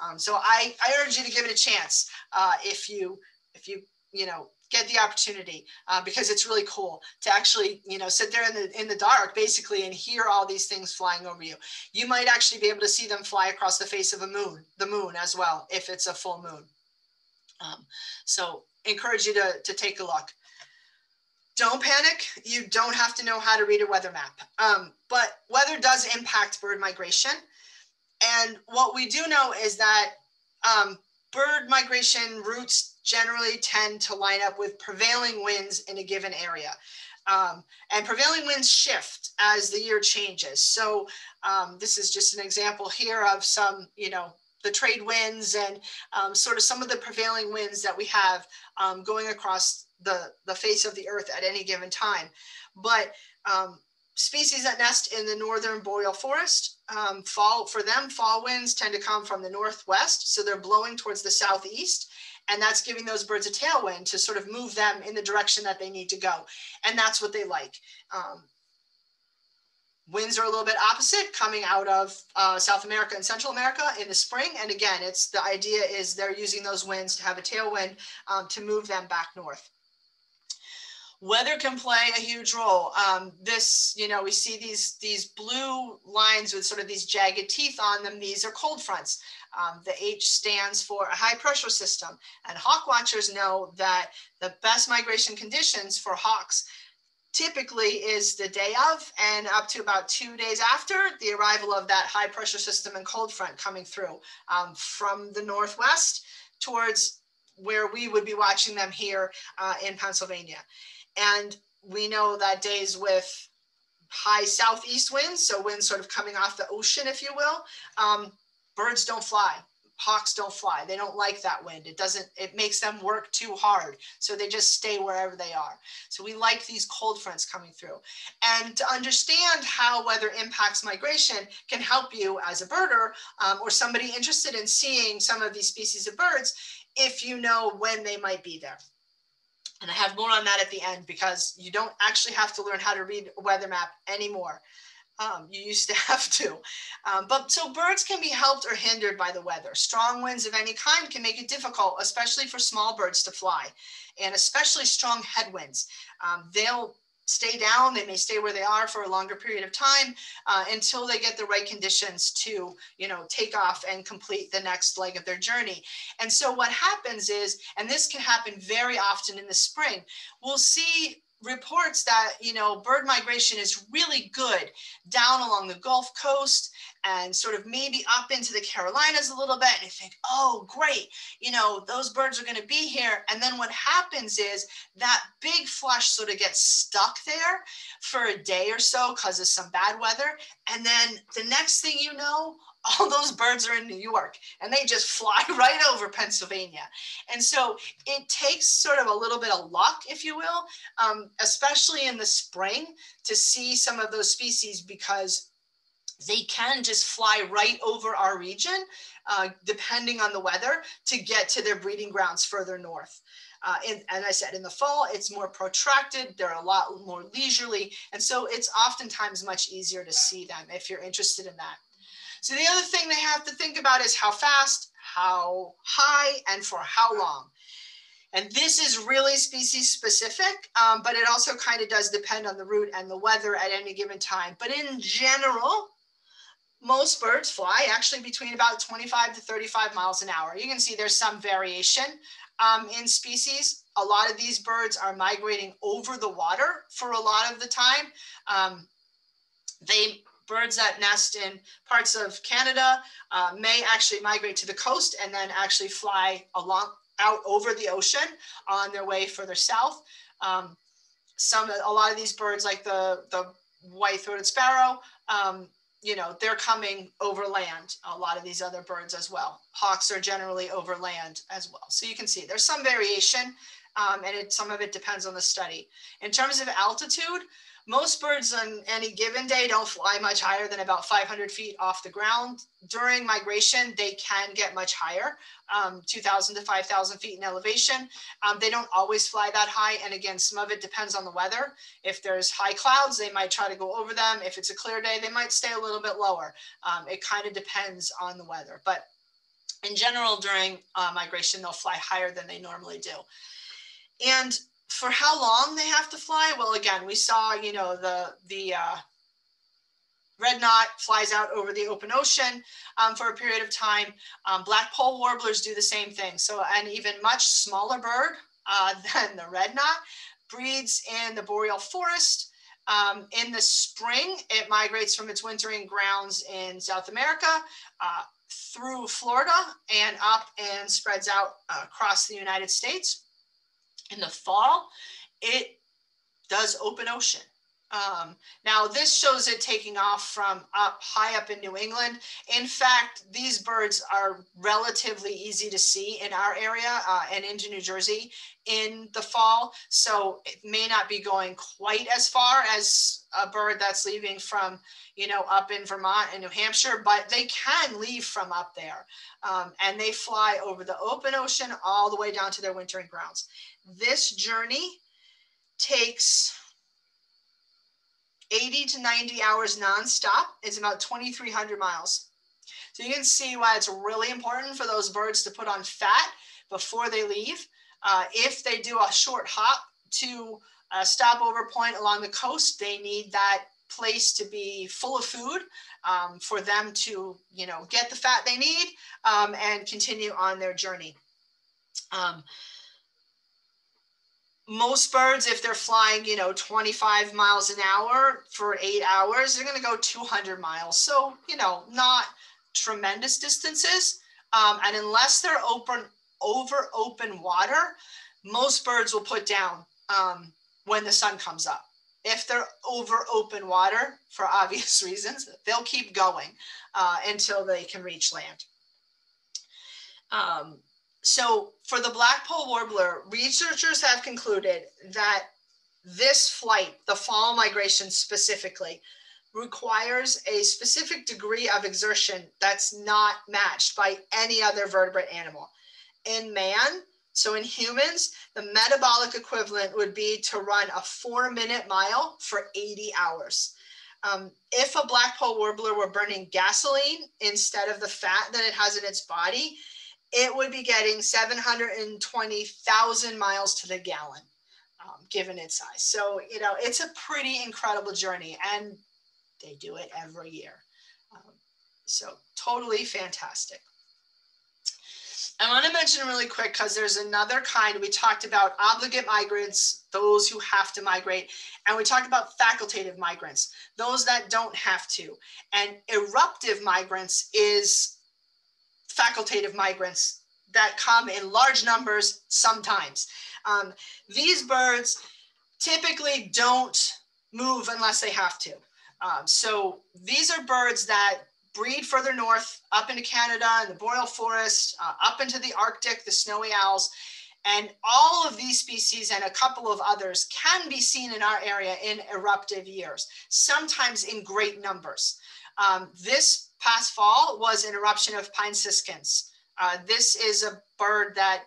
Um, so I, I urge you to give it a chance uh, if you if you you know get the opportunity uh, because it's really cool to actually you know sit there in the in the dark basically and hear all these things flying over you you might actually be able to see them fly across the face of a moon the moon as well if it's a full moon um, so encourage you to, to take a look don't panic you don't have to know how to read a weather map um, but weather does impact bird migration and what we do know is that um, bird migration routes generally tend to line up with prevailing winds in a given area. Um, and prevailing winds shift as the year changes. So um, this is just an example here of some, you know, the trade winds and um, sort of some of the prevailing winds that we have um, going across the, the face of the earth at any given time. But um, species that nest in the northern boreal forest, um, fall for them, fall winds tend to come from the northwest. So they're blowing towards the southeast and that's giving those birds a tailwind to sort of move them in the direction that they need to go. And that's what they like. Um, winds are a little bit opposite coming out of uh, South America and Central America in the spring. And again, it's the idea is they're using those winds to have a tailwind um, to move them back north. Weather can play a huge role. Um, this, you know, we see these, these blue lines with sort of these jagged teeth on them. These are cold fronts. Um, the H stands for a high pressure system. And hawk watchers know that the best migration conditions for hawks typically is the day of and up to about two days after the arrival of that high pressure system and cold front coming through um, from the northwest towards where we would be watching them here uh, in Pennsylvania. And we know that days with high southeast winds, so winds sort of coming off the ocean, if you will, um, birds don't fly hawks don't fly. They don't like that wind. It doesn't it makes them work too hard. So they just stay wherever they are. So we like these cold fronts coming through. And to understand how weather impacts migration can help you as a birder um, or somebody interested in seeing some of these species of birds if you know when they might be there. And I have more on that at the end because you don't actually have to learn how to read a weather map anymore. Um, you used to have to. Um, but so birds can be helped or hindered by the weather. Strong winds of any kind can make it difficult, especially for small birds to fly, and especially strong headwinds. Um, they'll stay down. They may stay where they are for a longer period of time uh, until they get the right conditions to, you know, take off and complete the next leg of their journey. And so what happens is, and this can happen very often in the spring, we'll see reports that you know bird migration is really good down along the Gulf Coast and sort of maybe up into the Carolinas a little bit. And you think, oh, great, you know, those birds are going to be here. And then what happens is that big flush sort of gets stuck there for a day or so because of some bad weather. And then the next thing you know, all those birds are in New York and they just fly right over Pennsylvania. And so it takes sort of a little bit of luck, if you will, um, especially in the spring to see some of those species because they can just fly right over our region, uh, depending on the weather, to get to their breeding grounds further north. Uh, and, and I said, in the fall, it's more protracted. They're a lot more leisurely. And so it's oftentimes much easier to see them if you're interested in that. So the other thing they have to think about is how fast, how high, and for how long. And this is really species specific, um, but it also kind of does depend on the route and the weather at any given time. But in general, most birds fly actually between about 25 to 35 miles an hour. You can see there's some variation um, in species. A lot of these birds are migrating over the water for a lot of the time. Um, they birds that nest in parts of Canada uh, may actually migrate to the coast and then actually fly along out over the ocean on their way further south. Um, some, a lot of these birds, like the the white-throated sparrow, um, you know, they're coming over land. A lot of these other birds as well. Hawks are generally over land as well. So you can see there's some variation um, and it, some of it depends on the study. In terms of altitude, most birds on any given day don't fly much higher than about 500 feet off the ground. During migration, they can get much higher, um, 2,000 to 5,000 feet in elevation. Um, they don't always fly that high. And again, some of it depends on the weather. If there's high clouds, they might try to go over them. If it's a clear day, they might stay a little bit lower. Um, it kind of depends on the weather. But in general, during uh, migration, they'll fly higher than they normally do. And for how long they have to fly? Well, again, we saw, you know, the, the uh, red knot flies out over the open ocean um, for a period of time. Um, blackpoll warblers do the same thing. So an even much smaller bird uh, than the red knot breeds in the boreal forest. Um, in the spring, it migrates from its wintering grounds in South America uh, through Florida and up and spreads out uh, across the United States in the fall, it does open ocean. Um, now this shows it taking off from up high up in New England. In fact, these birds are relatively easy to see in our area uh, and into New Jersey in the fall. So it may not be going quite as far as a bird that's leaving from, you know, up in Vermont and New Hampshire, but they can leave from up there. Um, and they fly over the open ocean all the way down to their wintering grounds. This journey takes 80 to 90 hours nonstop. It's about 2,300 miles. So you can see why it's really important for those birds to put on fat before they leave. Uh, if they do a short hop to a stopover point along the coast, they need that place to be full of food um, for them to, you know, get the fat they need um, and continue on their journey. Um, most birds, if they're flying, you know, 25 miles an hour for eight hours, they're going to go 200 miles. So, you know, not tremendous distances. Um, and unless they're open over open water, most birds will put down um, when the sun comes up. If they're over open water, for obvious reasons, they'll keep going uh, until they can reach land. Um, so for the blackpoll warbler, researchers have concluded that this flight, the fall migration specifically, requires a specific degree of exertion that's not matched by any other vertebrate animal. In man, so in humans, the metabolic equivalent would be to run a four minute mile for 80 hours. Um, if a blackpoll warbler were burning gasoline instead of the fat that it has in its body, it would be getting 720,000 miles to the gallon, um, given its size. So, you know, it's a pretty incredible journey, and they do it every year. Um, so, totally fantastic. I want to mention really quick because there's another kind. We talked about obligate migrants, those who have to migrate, and we talked about facultative migrants, those that don't have to. And eruptive migrants is facultative migrants that come in large numbers sometimes. Um, these birds typically don't move unless they have to. Um, so these are birds that breed further north, up into Canada and the boreal forest, uh, up into the Arctic, the snowy owls. And all of these species and a couple of others can be seen in our area in eruptive years, sometimes in great numbers. Um, this past fall was an eruption of pine siskins. Uh, this is a bird that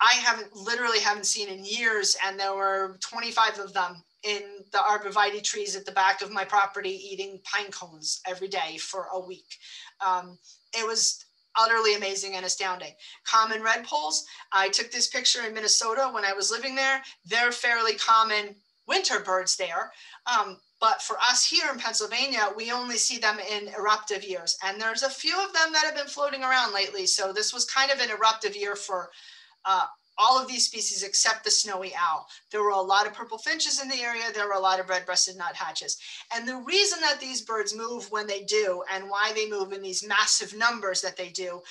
I haven't literally haven't seen in years, and there were 25 of them in the arborvitae trees at the back of my property eating pine cones every day for a week. Um, it was utterly amazing and astounding. Common redpolls, I took this picture in Minnesota when I was living there. They're fairly common winter birds there. Um, but for us here in Pennsylvania, we only see them in eruptive years. And there's a few of them that have been floating around lately. So this was kind of an eruptive year for uh, all of these species except the snowy owl. There were a lot of purple finches in the area. There were a lot of red-breasted nuthatches. And the reason that these birds move when they do and why they move in these massive numbers that they do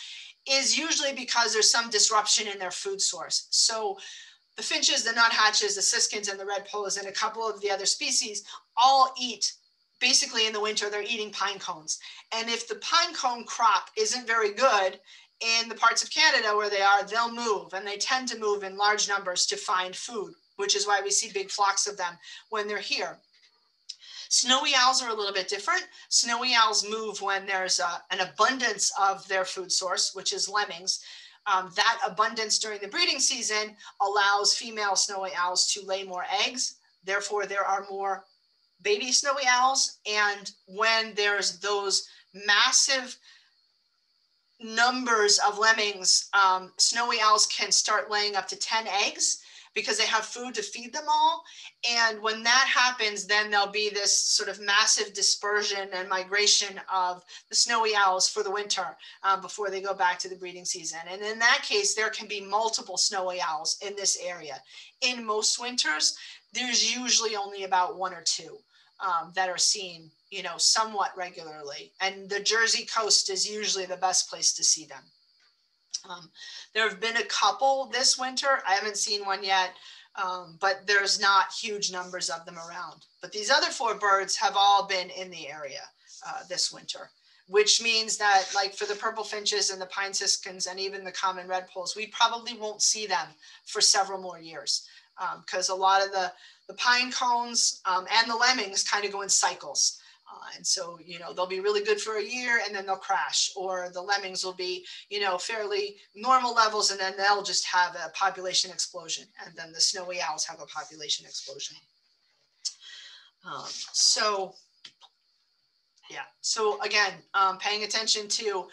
is usually because there's some disruption in their food source. So the finches, the nuthatches, the siskins, and the red redpolls, and a couple of the other species all eat basically in the winter they're eating pine cones and if the pine cone crop isn't very good in the parts of Canada where they are, they'll move and they tend to move in large numbers to find food, which is why we see big flocks of them when they're here. Snowy owls are a little bit different. Snowy owls move when there's a, an abundance of their food source, which is lemmings. Um, that abundance during the breeding season allows female snowy owls to lay more eggs. Therefore, there are more baby snowy owls. And when there's those massive numbers of lemmings, um, snowy owls can start laying up to 10 eggs because they have food to feed them all. And when that happens, then there'll be this sort of massive dispersion and migration of the snowy owls for the winter um, before they go back to the breeding season. And in that case, there can be multiple snowy owls in this area. In most winters, there's usually only about one or two um, that are seen, you know, somewhat regularly. And the Jersey coast is usually the best place to see them. Um, there have been a couple this winter. I haven't seen one yet, um, but there's not huge numbers of them around. But these other four birds have all been in the area uh, this winter, which means that like for the purple finches and the pine siskins and even the common redpolls, we probably won't see them for several more years because um, a lot of the, the pine cones um, and the lemmings kind of go in cycles. Uh, and so, you know, they'll be really good for a year and then they'll crash, or the lemmings will be, you know, fairly normal levels and then they'll just have a population explosion. And then the snowy owls have a population explosion. Um, so, yeah. So again, um, paying attention to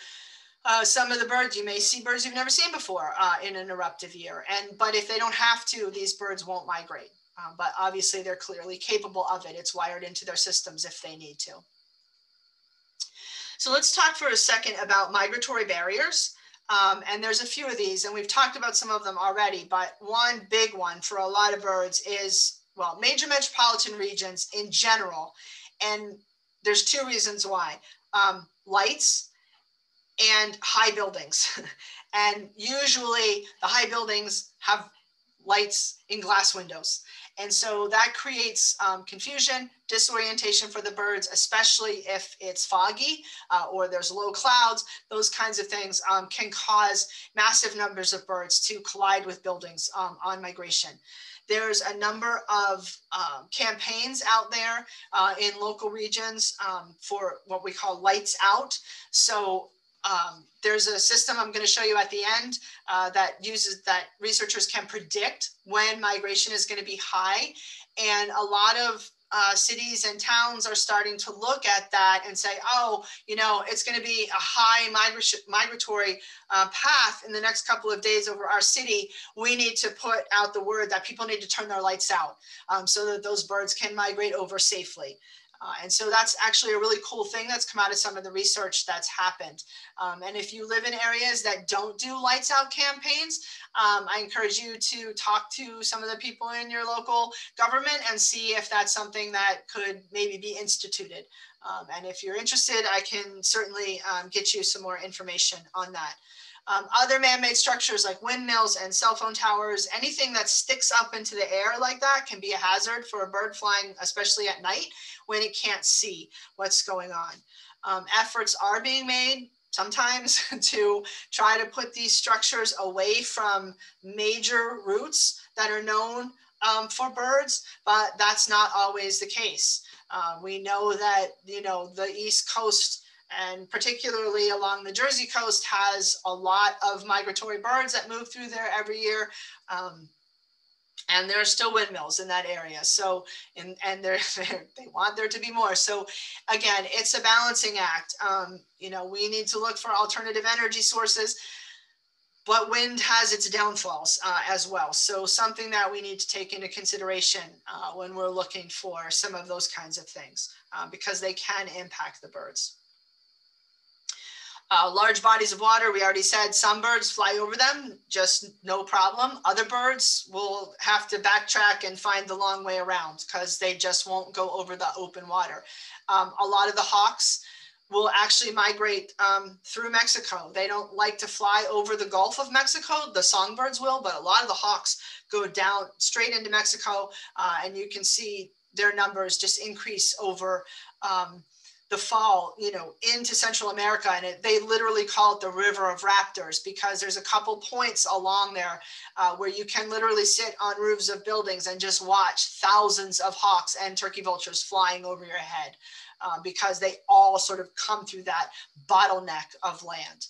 uh, some of the birds, you may see birds you've never seen before uh, in an eruptive year. And, but if they don't have to, these birds won't migrate. Um, but obviously they're clearly capable of it. It's wired into their systems if they need to. So let's talk for a second about migratory barriers. Um, and there's a few of these, and we've talked about some of them already, but one big one for a lot of birds is, well, major metropolitan regions in general. And there's two reasons why. Um, lights and high buildings. and usually the high buildings have lights in glass windows. And so that creates um, confusion, disorientation for the birds, especially if it's foggy uh, or there's low clouds. Those kinds of things um, can cause massive numbers of birds to collide with buildings um, on migration. There's a number of um, campaigns out there uh, in local regions um, for what we call lights out. So um, there's a system I'm going to show you at the end uh, that uses that researchers can predict when migration is going to be high. And a lot of uh, cities and towns are starting to look at that and say, oh, you know, it's going to be a high migratory uh, path in the next couple of days over our city. We need to put out the word that people need to turn their lights out um, so that those birds can migrate over safely. Uh, and so that's actually a really cool thing that's come out of some of the research that's happened. Um, and if you live in areas that don't do lights out campaigns, um, I encourage you to talk to some of the people in your local government and see if that's something that could maybe be instituted. Um, and if you're interested, I can certainly um, get you some more information on that. Um, other man-made structures like windmills and cell phone towers, anything that sticks up into the air like that can be a hazard for a bird flying, especially at night when it can't see what's going on. Um, efforts are being made sometimes to try to put these structures away from major routes that are known um, for birds, but that's not always the case. Uh, we know that, you know, the East Coast and particularly along the Jersey coast has a lot of migratory birds that move through there every year. Um, and there are still windmills in that area. So, and, and they're, they're, they want there to be more. So again, it's a balancing act. Um, you know, we need to look for alternative energy sources, but wind has its downfalls uh, as well. So something that we need to take into consideration uh, when we're looking for some of those kinds of things, uh, because they can impact the birds. Uh, large bodies of water, we already said some birds fly over them, just no problem. Other birds will have to backtrack and find the long way around because they just won't go over the open water. Um, a lot of the hawks will actually migrate um, through Mexico. They don't like to fly over the Gulf of Mexico. The songbirds will, but a lot of the hawks go down straight into Mexico. Uh, and you can see their numbers just increase over um, the fall, you know, into Central America, and it, they literally call it the River of Raptors because there's a couple points along there uh, where you can literally sit on roofs of buildings and just watch thousands of hawks and turkey vultures flying over your head uh, because they all sort of come through that bottleneck of land.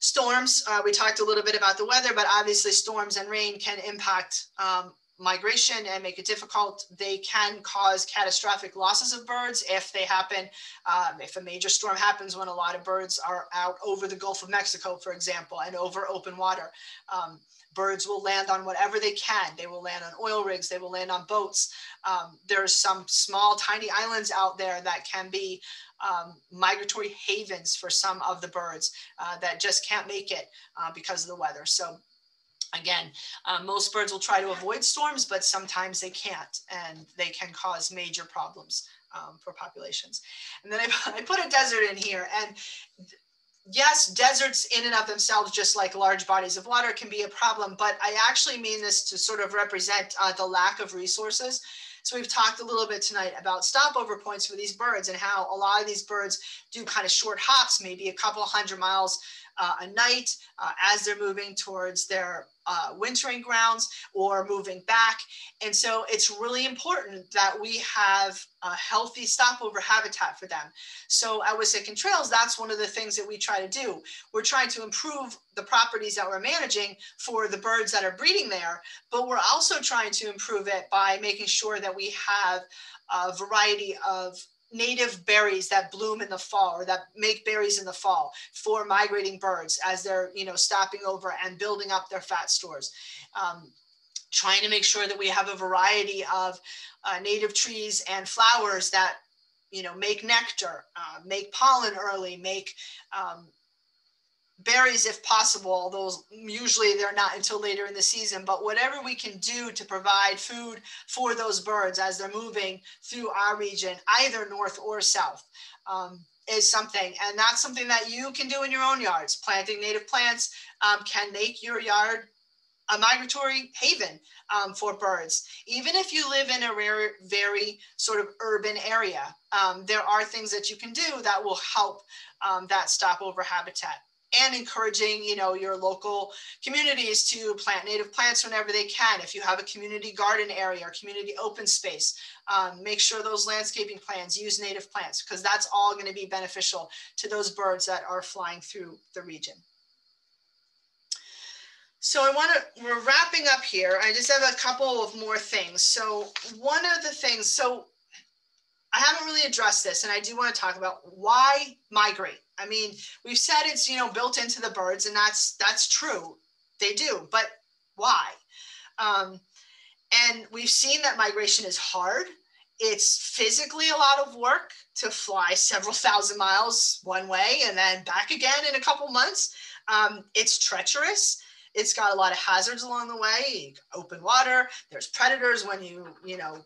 Storms, uh, we talked a little bit about the weather, but obviously storms and rain can impact um, migration and make it difficult. They can cause catastrophic losses of birds if they happen, um, if a major storm happens when a lot of birds are out over the Gulf of Mexico, for example, and over open water. Um, birds will land on whatever they can. They will land on oil rigs, they will land on boats. Um, there's some small, tiny islands out there that can be um, migratory havens for some of the birds uh, that just can't make it uh, because of the weather. So Again, um, most birds will try to avoid storms, but sometimes they can't, and they can cause major problems um, for populations. And then I, I put a desert in here, and yes, deserts in and of themselves, just like large bodies of water, can be a problem, but I actually mean this to sort of represent uh, the lack of resources. So we've talked a little bit tonight about stopover points for these birds and how a lot of these birds do kind of short hops, maybe a couple hundred miles uh, a night uh, as they're moving towards their uh, wintering grounds or moving back. And so it's really important that we have a healthy stopover habitat for them. So at Wissahickon Trails, that's one of the things that we try to do. We're trying to improve the properties that we're managing for the birds that are breeding there, but we're also trying to improve it by making sure that we have a variety of native berries that bloom in the fall or that make berries in the fall for migrating birds as they're you know stopping over and building up their fat stores. Um, trying to make sure that we have a variety of uh, native trees and flowers that you know make nectar uh, make pollen early make um, berries if possible those usually they're not until later in the season but whatever we can do to provide food for those birds as they're moving through our region either north or south um, is something and that's something that you can do in your own yards planting native plants um, can make your yard a migratory haven um, for birds. Even if you live in a rare, very sort of urban area, um, there are things that you can do that will help um, that stopover habitat and encouraging you know your local communities to plant native plants whenever they can if you have a community garden area or community open space um, make sure those landscaping plans use native plants because that's all going to be beneficial to those birds that are flying through the region so I want to, we're wrapping up here. I just have a couple of more things. So one of the things, so I haven't really addressed this and I do want to talk about why migrate I mean, we've said it's, you know, built into the birds and that's, that's true. They do, but why? Um, and we've seen that migration is hard. It's physically a lot of work to fly several thousand miles one way and then back again in a couple months. Um, it's treacherous. It's got a lot of hazards along the way. Open water. There's predators when you, you know,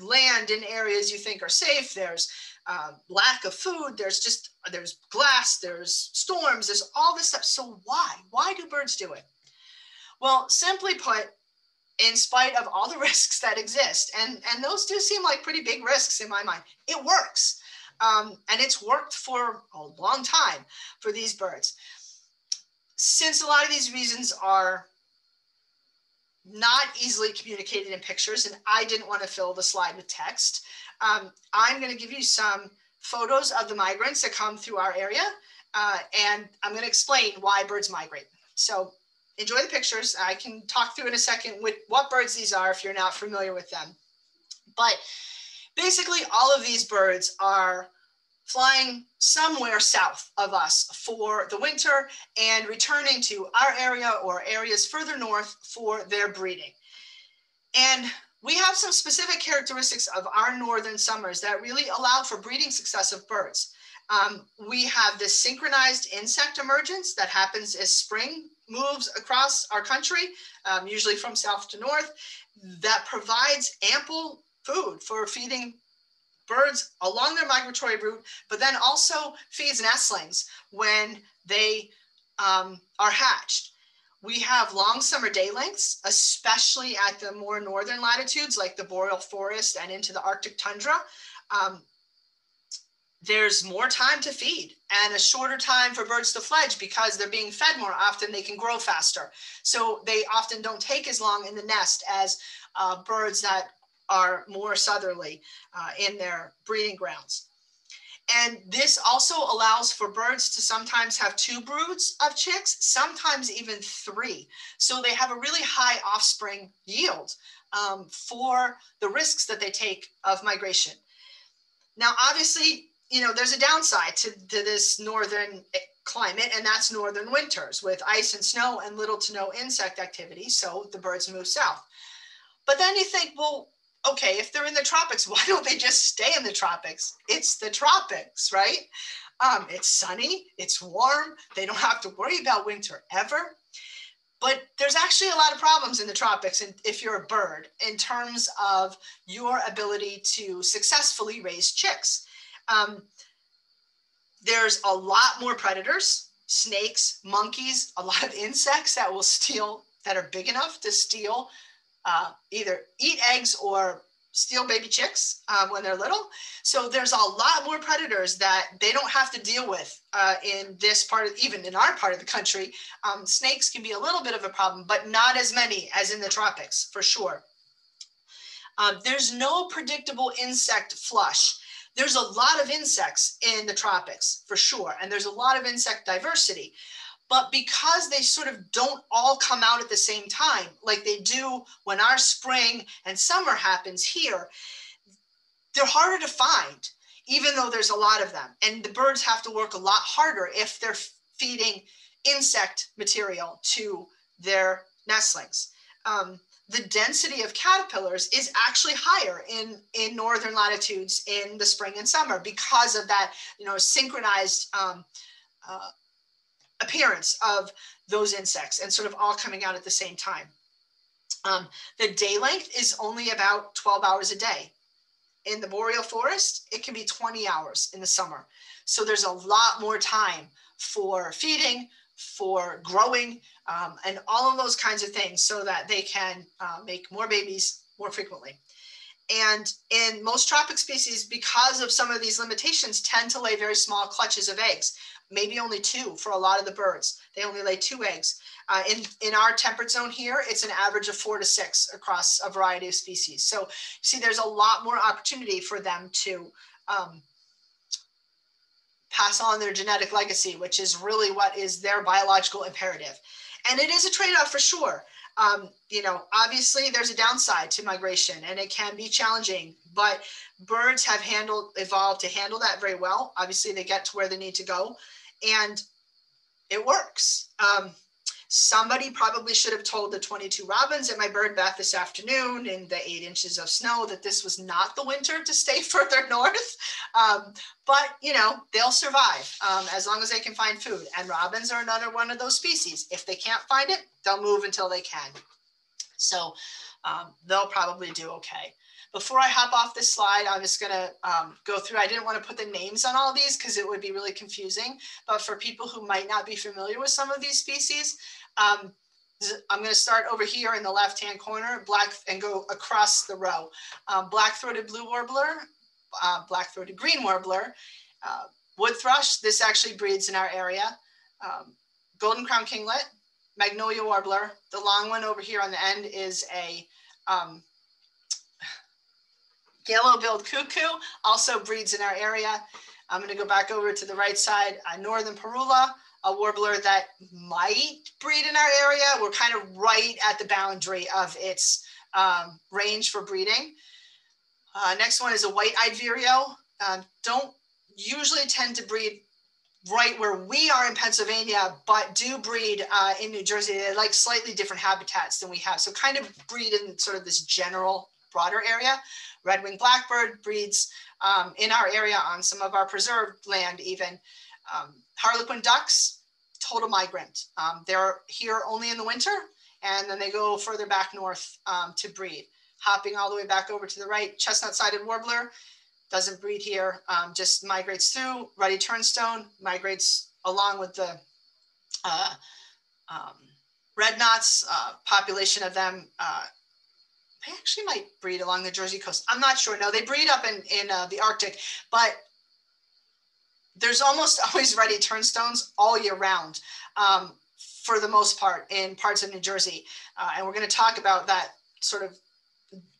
land in areas you think are safe. There's uh, lack of food. There's just there's glass. There's storms. There's all this stuff. So why? Why do birds do it? Well, simply put, in spite of all the risks that exist, and and those do seem like pretty big risks in my mind, it works, um, and it's worked for a long time for these birds. Since a lot of these reasons are not easily communicated in pictures, and I didn't want to fill the slide with text. Um, I'm going to give you some photos of the migrants that come through our area, uh, and I'm going to explain why birds migrate. So enjoy the pictures. I can talk through in a second with what birds these are if you're not familiar with them. But basically, all of these birds are flying somewhere south of us for the winter and returning to our area or areas further north for their breeding. And we have some specific characteristics of our northern summers that really allow for breeding success of birds. Um, we have this synchronized insect emergence that happens as spring moves across our country, um, usually from south to north, that provides ample food for feeding birds along their migratory route, but then also feeds nestlings when they um, are hatched. We have long summer day lengths, especially at the more northern latitudes like the boreal forest and into the Arctic tundra. Um, there's more time to feed and a shorter time for birds to fledge because they're being fed more often they can grow faster so they often don't take as long in the nest as uh, birds that are more southerly uh, in their breeding grounds and this also allows for birds to sometimes have two broods of chicks sometimes even three so they have a really high offspring yield um, for the risks that they take of migration now obviously you know, there's a downside to, to this northern climate, and that's northern winters with ice and snow and little to no insect activity. So the birds move south. But then you think, well, okay, if they're in the tropics, why don't they just stay in the tropics? It's the tropics, right? Um, it's sunny, it's warm, they don't have to worry about winter ever. But there's actually a lot of problems in the tropics and if you're a bird in terms of your ability to successfully raise chicks. Um, there's a lot more predators, snakes, monkeys, a lot of insects that will steal, that are big enough to steal, uh, either eat eggs or steal baby chicks uh, when they're little. So there's a lot more predators that they don't have to deal with uh, in this part of, even in our part of the country. Um, snakes can be a little bit of a problem, but not as many as in the tropics, for sure. Um, there's no predictable insect flush there's a lot of insects in the tropics for sure, and there's a lot of insect diversity. But because they sort of don't all come out at the same time, like they do when our spring and summer happens here, they're harder to find, even though there's a lot of them. And the birds have to work a lot harder if they're feeding insect material to their nestlings. Um, the density of caterpillars is actually higher in, in northern latitudes in the spring and summer because of that, you know, synchronized um, uh, appearance of those insects and sort of all coming out at the same time. Um, the day length is only about 12 hours a day. In the boreal forest, it can be 20 hours in the summer. So there's a lot more time for feeding, for growing, um, and all of those kinds of things so that they can uh, make more babies more frequently. And in most tropic species, because of some of these limitations, tend to lay very small clutches of eggs, maybe only two for a lot of the birds. They only lay two eggs. Uh, in, in our temperate zone here, it's an average of four to six across a variety of species. So you see, there's a lot more opportunity for them to um, pass on their genetic legacy, which is really what is their biological imperative. And it is a trade off for sure. Um, you know, obviously there's a downside to migration and it can be challenging, but birds have handled, evolved to handle that very well. Obviously, they get to where they need to go and it works. Um, Somebody probably should have told the 22 robins at my bird bath this afternoon in the eight inches of snow that this was not the winter to stay further north. Um, but, you know, they'll survive um, as long as they can find food. And robins are another one of those species. If they can't find it, they'll move until they can. So um, they'll probably do okay. Before I hop off this slide, I'm just gonna um, go through, I didn't wanna put the names on all these because it would be really confusing, but for people who might not be familiar with some of these species, um, I'm going to start over here in the left-hand corner, black, and go across the row. Um, black-throated blue warbler, uh, black-throated green warbler, uh, wood thrush. This actually breeds in our area. Um, golden crown kinglet, magnolia warbler. The long one over here on the end is a um, yellow-billed cuckoo, also breeds in our area. I'm going to go back over to the right side, uh, northern parula, a warbler that might breed in our area. We're kind of right at the boundary of its um, range for breeding. Uh, next one is a white-eyed vireo. Um, don't usually tend to breed right where we are in Pennsylvania, but do breed uh, in New Jersey. They like slightly different habitats than we have. So kind of breed in sort of this general broader area. Red-winged blackbird breeds um, in our area on some of our preserved land even. Um, Harlequin ducks, total migrant. Um, they're here only in the winter, and then they go further back north um, to breed. Hopping all the way back over to the right, chestnut-sided warbler doesn't breed here, um, just migrates through. Ruddy turnstone migrates along with the uh, um, red knots, uh, population of them. Uh, they actually might breed along the Jersey coast. I'm not sure. No, they breed up in, in uh, the Arctic, but there's almost always ruddy turnstones all year round um, for the most part in parts of New Jersey. Uh, and we're going to talk about that sort of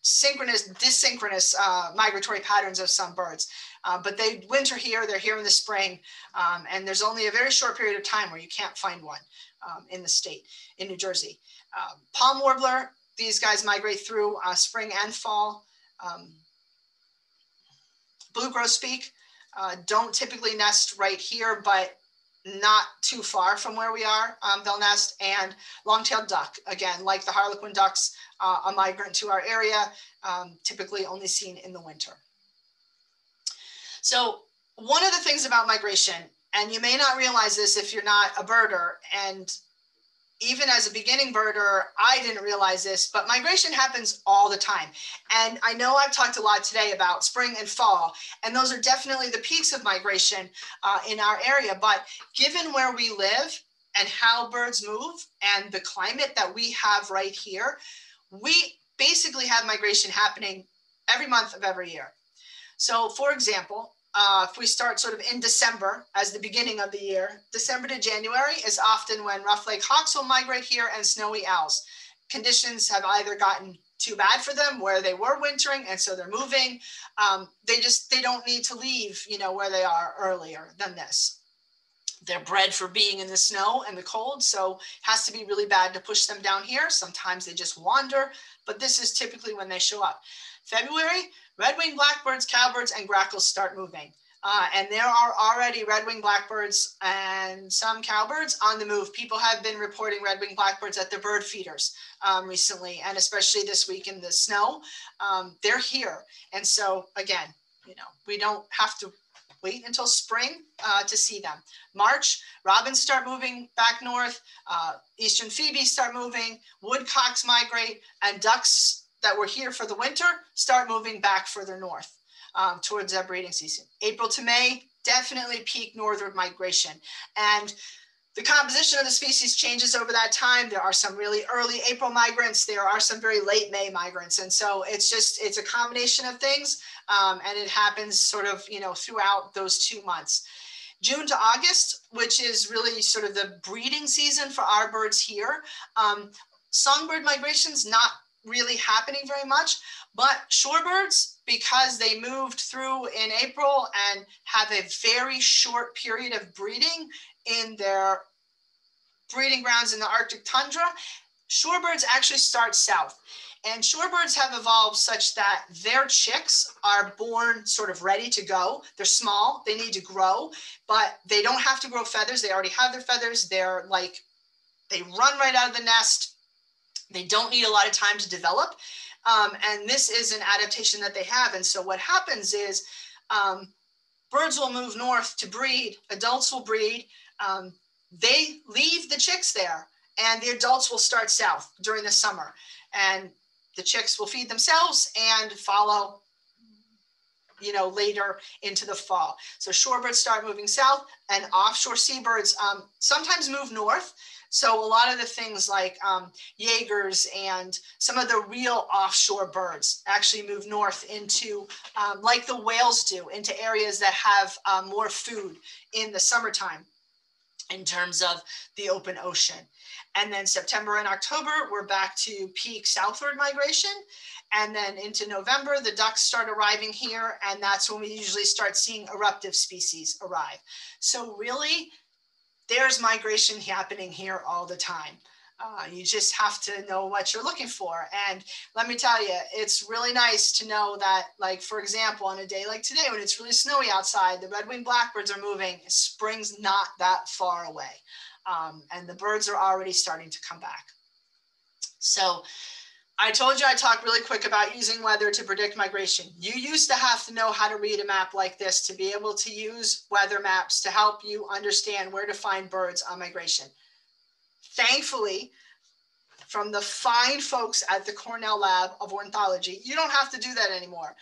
synchronous, dysynchronous uh, migratory patterns of some birds. Uh, but they winter here, they're here in the spring, um, and there's only a very short period of time where you can't find one um, in the state, in New Jersey. Um, palm warbler, these guys migrate through uh, spring and fall. Um, blue grosbeak uh, don't typically nest right here, but not too far from where we are, um, they'll nest. And long-tailed duck, again, like the harlequin ducks, uh, a migrant to our area, um, typically only seen in the winter. So one of the things about migration, and you may not realize this if you're not a birder, and even as a beginning birder, I didn't realize this, but migration happens all the time. And I know I've talked a lot today about spring and fall, and those are definitely the peaks of migration uh, in our area. But given where we live and how birds move and the climate that we have right here, we basically have migration happening every month of every year. So for example, uh, if we start sort of in December as the beginning of the year, December to January is often when rough-legged hawks will migrate here and snowy owls. Conditions have either gotten too bad for them where they were wintering and so they're moving. Um, they just, they don't need to leave, you know, where they are earlier than this. They're bred for being in the snow and the cold, so it has to be really bad to push them down here. Sometimes they just wander, but this is typically when they show up. February, red-winged blackbirds, cowbirds, and grackles start moving. Uh, and there are already red-winged blackbirds and some cowbirds on the move. People have been reporting red-winged blackbirds at the bird feeders um, recently, and especially this week in the snow. Um, they're here. And so again, you know, we don't have to wait until spring uh, to see them. March, robins start moving back north, uh, eastern phoebes start moving, woodcocks migrate, and ducks that were here for the winter start moving back further north um, towards their breeding season. April to May, definitely peak northward migration. And the composition of the species changes over that time. There are some really early April migrants. There are some very late May migrants. And so it's just, it's a combination of things. Um, and it happens sort of, you know, throughout those two months. June to August, which is really sort of the breeding season for our birds here. Um, songbird migrations not really happening very much. But shorebirds, because they moved through in April and have a very short period of breeding in their breeding grounds in the Arctic tundra, shorebirds actually start south. And shorebirds have evolved such that their chicks are born sort of ready to go. They're small, they need to grow, but they don't have to grow feathers. They already have their feathers. They're like, they run right out of the nest they don't need a lot of time to develop. Um, and this is an adaptation that they have. And so what happens is um, birds will move north to breed, adults will breed. Um, they leave the chicks there and the adults will start south during the summer. And the chicks will feed themselves and follow you know, later into the fall. So shorebirds start moving south and offshore seabirds um, sometimes move north so a lot of the things like um, Jaegers and some of the real offshore birds actually move north into, um, like the whales do, into areas that have um, more food in the summertime in terms of the open ocean. And then September and October, we're back to peak southward migration. And then into November, the ducks start arriving here, and that's when we usually start seeing eruptive species arrive. So really, there's migration happening here all the time. Uh, you just have to know what you're looking for. And let me tell you, it's really nice to know that, like, for example, on a day like today, when it's really snowy outside, the red-winged blackbirds are moving, spring's not that far away. Um, and the birds are already starting to come back. So I told you I talked really quick about using weather to predict migration. You used to have to know how to read a map like this to be able to use weather maps to help you understand where to find birds on migration. Thankfully, from the fine folks at the Cornell Lab of Ornithology, you don't have to do that anymore.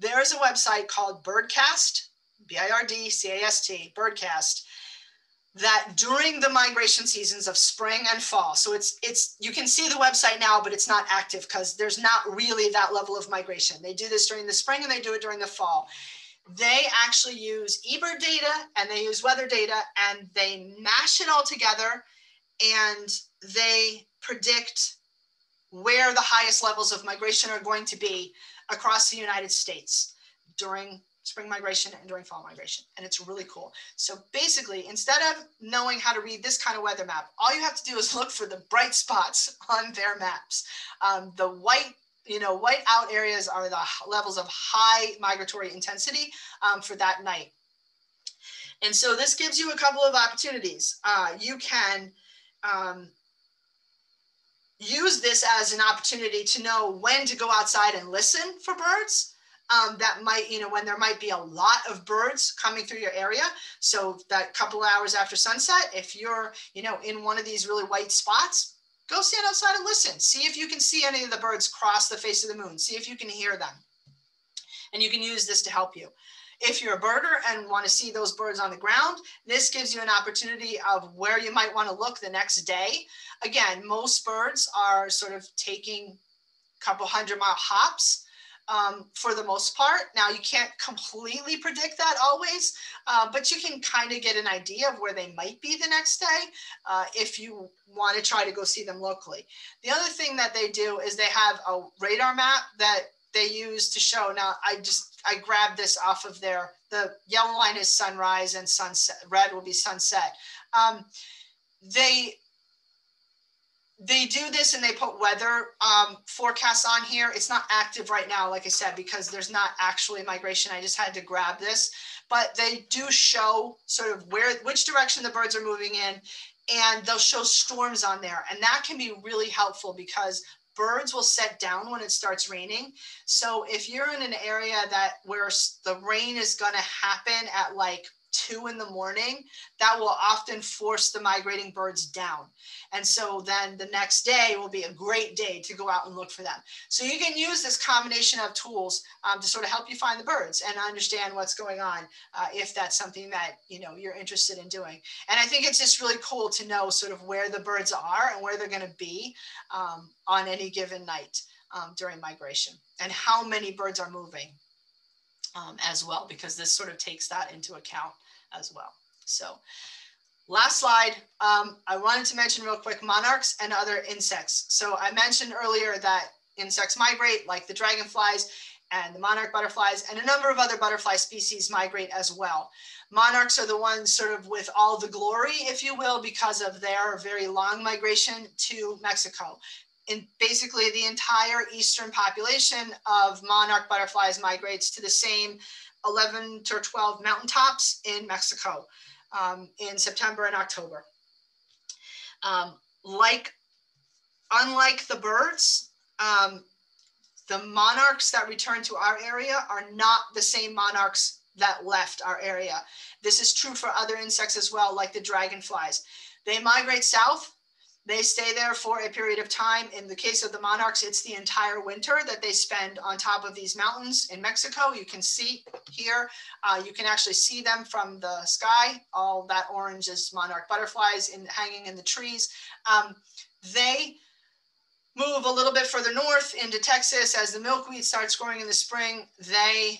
There's a website called Birdcast, B-I-R-D-C-A-S-T, Birdcast, that during the migration seasons of spring and fall so it's it's you can see the website now but it's not active because there's not really that level of migration. They do this during the spring and they do it during the fall. They actually use eBird data and they use weather data and they mash it all together and they predict where the highest levels of migration are going to be across the United States during spring migration and during fall migration. And it's really cool. So basically, instead of knowing how to read this kind of weather map, all you have to do is look for the bright spots on their maps. Um, the white you know, white out areas are the levels of high migratory intensity um, for that night. And so this gives you a couple of opportunities. Uh, you can um, use this as an opportunity to know when to go outside and listen for birds. Um, that might, you know, when there might be a lot of birds coming through your area. So that couple hours after sunset, if you're, you know, in one of these really white spots, go stand outside and listen. See if you can see any of the birds cross the face of the moon. See if you can hear them. And you can use this to help you. If you're a birder and want to see those birds on the ground, this gives you an opportunity of where you might want to look the next day. Again, most birds are sort of taking a couple hundred mile hops um, for the most part. Now, you can't completely predict that always, uh, but you can kind of get an idea of where they might be the next day uh, if you want to try to go see them locally. The other thing that they do is they have a radar map that they use to show. Now, I just I grabbed this off of there. The yellow line is sunrise and sunset. Red will be sunset. Um, they they do this and they put weather um, forecasts on here. It's not active right now, like I said, because there's not actually migration. I just had to grab this, but they do show sort of where, which direction the birds are moving in, and they'll show storms on there. And that can be really helpful because birds will set down when it starts raining. So if you're in an area that where the rain is going to happen at like two in the morning, that will often force the migrating birds down. And so then the next day will be a great day to go out and look for them. So you can use this combination of tools um, to sort of help you find the birds and understand what's going on uh, if that's something that you know you're interested in doing. And I think it's just really cool to know sort of where the birds are and where they're going to be um, on any given night um, during migration and how many birds are moving. Um, as well, because this sort of takes that into account as well. So last slide, um, I wanted to mention real quick monarchs and other insects. So I mentioned earlier that insects migrate like the dragonflies and the monarch butterflies and a number of other butterfly species migrate as well. Monarchs are the ones sort of with all the glory, if you will, because of their very long migration to Mexico. And basically the entire eastern population of monarch butterflies migrates to the same 11 to 12 mountaintops in Mexico um, in September and October. Um, like, unlike the birds, um, the monarchs that return to our area are not the same monarchs that left our area. This is true for other insects as well, like the dragonflies. They migrate south they stay there for a period of time. In the case of the monarchs, it's the entire winter that they spend on top of these mountains in Mexico. You can see here, uh, you can actually see them from the sky. All that orange is monarch butterflies in, hanging in the trees. Um, they move a little bit further north into Texas as the milkweed starts growing in the spring. They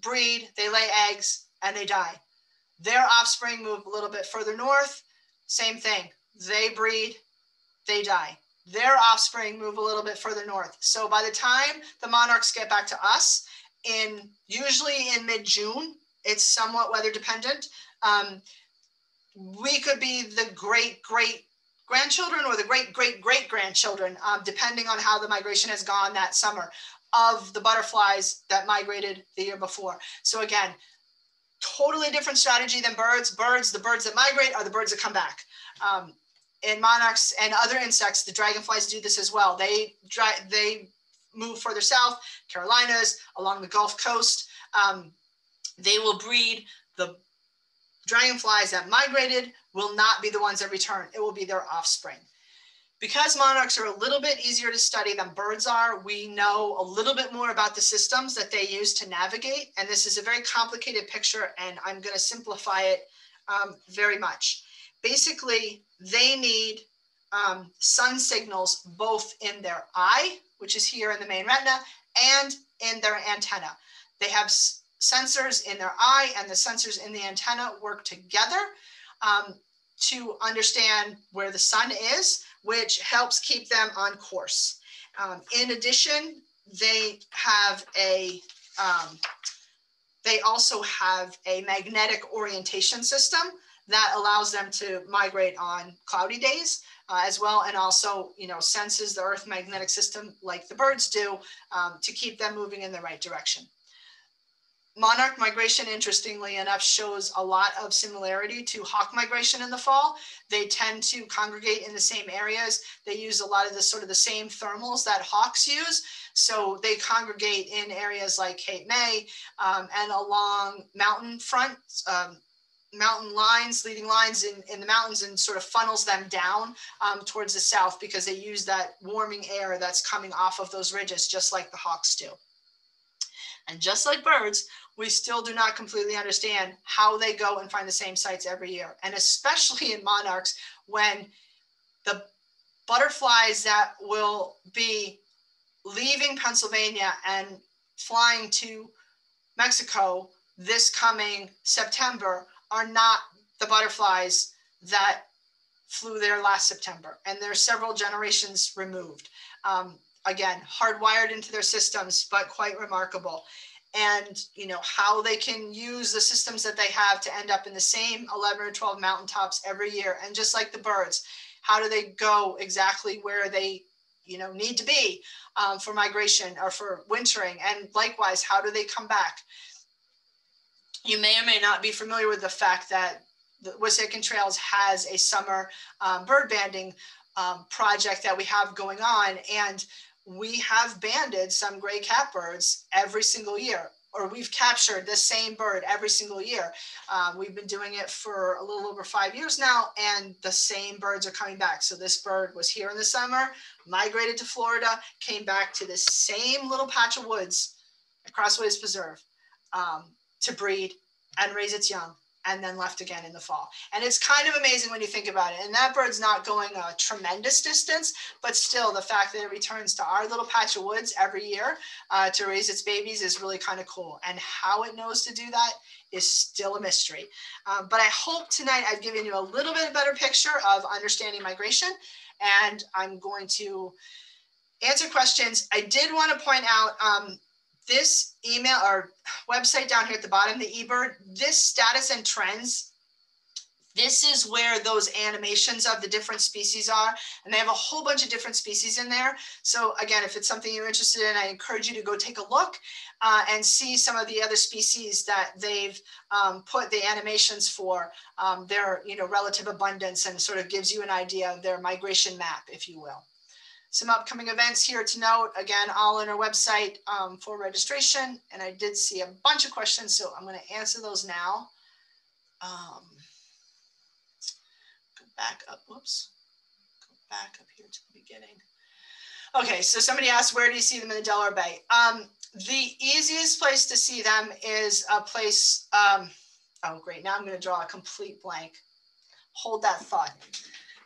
breed, they lay eggs, and they die. Their offspring move a little bit further north. Same thing they breed, they die. Their offspring move a little bit further north. So by the time the monarchs get back to us, in usually in mid-June, it's somewhat weather dependent. Um, we could be the great great grandchildren or the great great great grandchildren, um, depending on how the migration has gone that summer, of the butterflies that migrated the year before. So again, totally different strategy than birds. Birds, the birds that migrate are the birds that come back. Um, and monarchs and other insects, the dragonflies do this as well. They they move further south, Carolinas, along the Gulf Coast. Um, they will breed the dragonflies that migrated will not be the ones that return. It will be their offspring. Because monarchs are a little bit easier to study than birds are, we know a little bit more about the systems that they use to navigate. And this is a very complicated picture, and I'm going to simplify it um, very much basically they need um, sun signals both in their eye, which is here in the main retina, and in their antenna. They have sensors in their eye and the sensors in the antenna work together um, to understand where the sun is, which helps keep them on course. Um, in addition, they have a, um, they also have a magnetic orientation system that allows them to migrate on cloudy days uh, as well and also you know senses the earth magnetic system like the birds do um, to keep them moving in the right direction. Monarch migration interestingly enough shows a lot of similarity to hawk migration in the fall. They tend to congregate in the same areas. They use a lot of the sort of the same thermals that hawks use. So they congregate in areas like cape may um, and along mountain fronts um, mountain lines, leading lines in, in the mountains and sort of funnels them down um, towards the south because they use that warming air that's coming off of those ridges, just like the hawks do. And just like birds, we still do not completely understand how they go and find the same sites every year. And especially in monarchs, when the butterflies that will be leaving Pennsylvania and flying to Mexico this coming September are not the butterflies that flew there last September. And they're several generations removed. Um, again, hardwired into their systems, but quite remarkable. And you know how they can use the systems that they have to end up in the same 11 or 12 mountaintops every year. And just like the birds, how do they go exactly where they you know need to be um, for migration or for wintering? And likewise, how do they come back? You may or may not be familiar with the fact that the Wissahickon Trails has a summer um, bird banding um, project that we have going on. And we have banded some gray catbirds every single year, or we've captured the same bird every single year. Um, we've been doing it for a little over five years now, and the same birds are coming back. So this bird was here in the summer, migrated to Florida, came back to the same little patch of woods across Williams Preserve. Um, to breed and raise its young and then left again in the fall. And it's kind of amazing when you think about it. And that bird's not going a tremendous distance, but still the fact that it returns to our little patch of woods every year uh, to raise its babies is really kind of cool. And how it knows to do that is still a mystery. Um, but I hope tonight I've given you a little bit better picture of understanding migration. And I'm going to answer questions. I did want to point out um, this email or website down here at the bottom, the eBird, this status and trends, this is where those animations of the different species are. And they have a whole bunch of different species in there. So again, if it's something you're interested in, I encourage you to go take a look uh, and see some of the other species that they've um, put the animations for um, their you know, relative abundance and sort of gives you an idea of their migration map, if you will some upcoming events here to note. Again, all on our website um, for registration. And I did see a bunch of questions, so I'm going to answer those now. Um, go back up. Whoops. Go back up here to the beginning. Okay, so somebody asked, where do you see them in the Delaware Bay? Um, the easiest place to see them is a place. Um, oh, great. Now I'm going to draw a complete blank. Hold that thought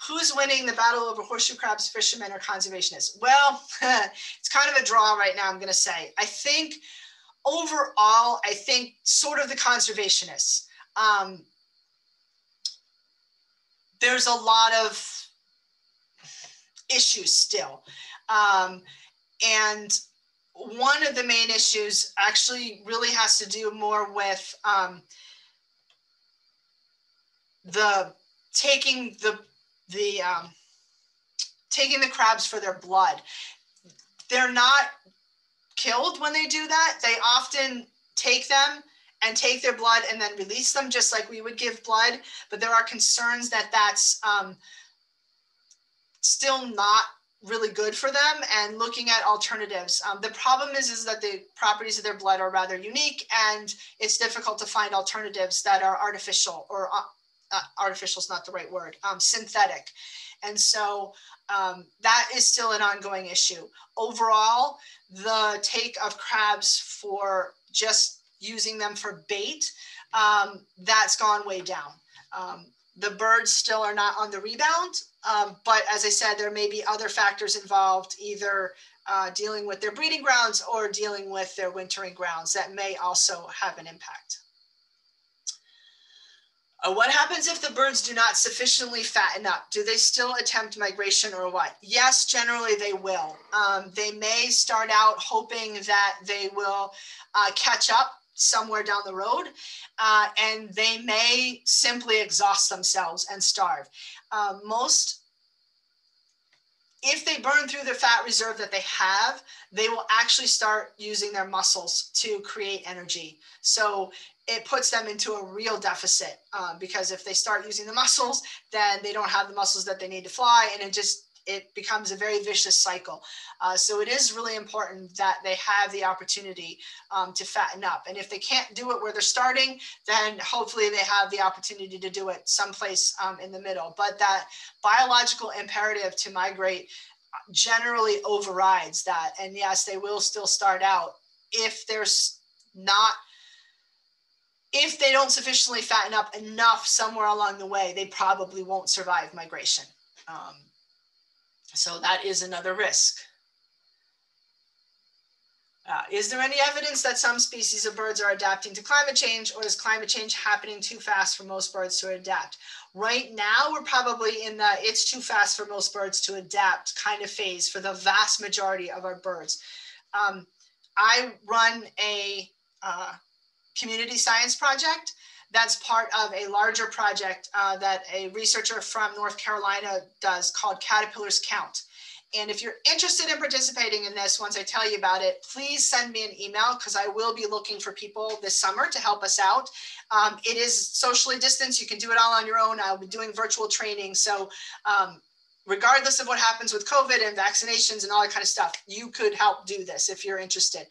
who's winning the battle over horseshoe crabs, fishermen, or conservationists? Well, it's kind of a draw right now, I'm going to say. I think overall, I think sort of the conservationists. Um, there's a lot of issues still. Um, and one of the main issues actually really has to do more with um, the taking the the um, taking the crabs for their blood. They're not killed when they do that. They often take them and take their blood and then release them just like we would give blood. But there are concerns that that's um, still not really good for them and looking at alternatives. Um, the problem is, is that the properties of their blood are rather unique and it's difficult to find alternatives that are artificial or uh, artificial is not the right word, um, synthetic. And so um, that is still an ongoing issue. Overall, the take of crabs for just using them for bait, um, that's gone way down. Um, the birds still are not on the rebound, um, but as I said, there may be other factors involved, either uh, dealing with their breeding grounds or dealing with their wintering grounds that may also have an impact. Uh, what happens if the birds do not sufficiently fatten up? Do they still attempt migration or what? Yes, generally they will. Um, they may start out hoping that they will uh, catch up somewhere down the road, uh, and they may simply exhaust themselves and starve. Uh, most if they burn through the fat reserve that they have, they will actually start using their muscles to create energy. So it puts them into a real deficit um, because if they start using the muscles, then they don't have the muscles that they need to fly, and it just it becomes a very vicious cycle. Uh, so it is really important that they have the opportunity um, to fatten up. And if they can't do it where they're starting, then hopefully they have the opportunity to do it someplace um, in the middle. But that biological imperative to migrate generally overrides that. And yes, they will still start out if there's not if they don't sufficiently fatten up enough somewhere along the way, they probably won't survive migration. Um, so that is another risk. Uh, is there any evidence that some species of birds are adapting to climate change or is climate change happening too fast for most birds to adapt? Right now, we're probably in the it's too fast for most birds to adapt kind of phase for the vast majority of our birds. Um, I run a uh, community science project. That's part of a larger project uh, that a researcher from North Carolina does called Caterpillars Count. And if you're interested in participating in this, once I tell you about it, please send me an email because I will be looking for people this summer to help us out. Um, it is socially distanced. You can do it all on your own. I'll be doing virtual training. So um, regardless of what happens with COVID and vaccinations and all that kind of stuff, you could help do this if you're interested.